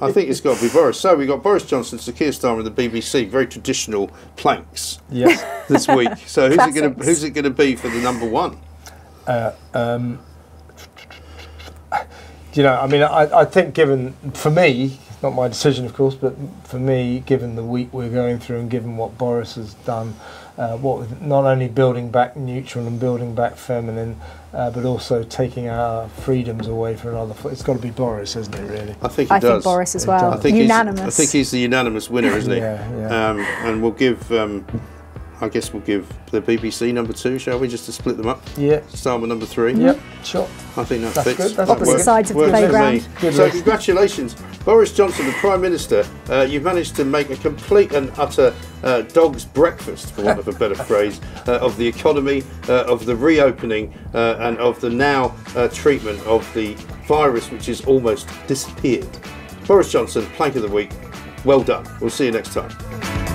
I think it's got to be Boris. So we've got Boris Johnson, Sir Keir Starmer, and the BBC. Very traditional planks Yes. this week. So who's it going to who's it going to be for the number one? um, you know, I mean, I, I think given, for me, not my decision, of course, but for me, given the week we're going through and given what Boris has done, uh, what with not only building back neutral and building back feminine, uh, but also taking our freedoms away for another. It's got to be Boris, isn't it? Really? I think he I does. think Boris as well. I think Unanimous. He's, I think he's the unanimous winner, isn't he? Yeah, yeah. Um, and we'll give. Um, I guess we'll give the BBC number two, shall we, just to split them up? Yeah. Start with number three. Yep. Sure. I think that That's fits. good, that's That good. Opposite sides of the works for playground. so list. congratulations, Boris Johnson, the Prime Minister. Uh, you've managed to make a complete and utter uh, dog's breakfast, for want of a better phrase, uh, of the economy, uh, of the reopening, uh, and of the now uh, treatment of the virus, which has almost disappeared. Boris Johnson, plank of the week. Well done. We'll see you next time.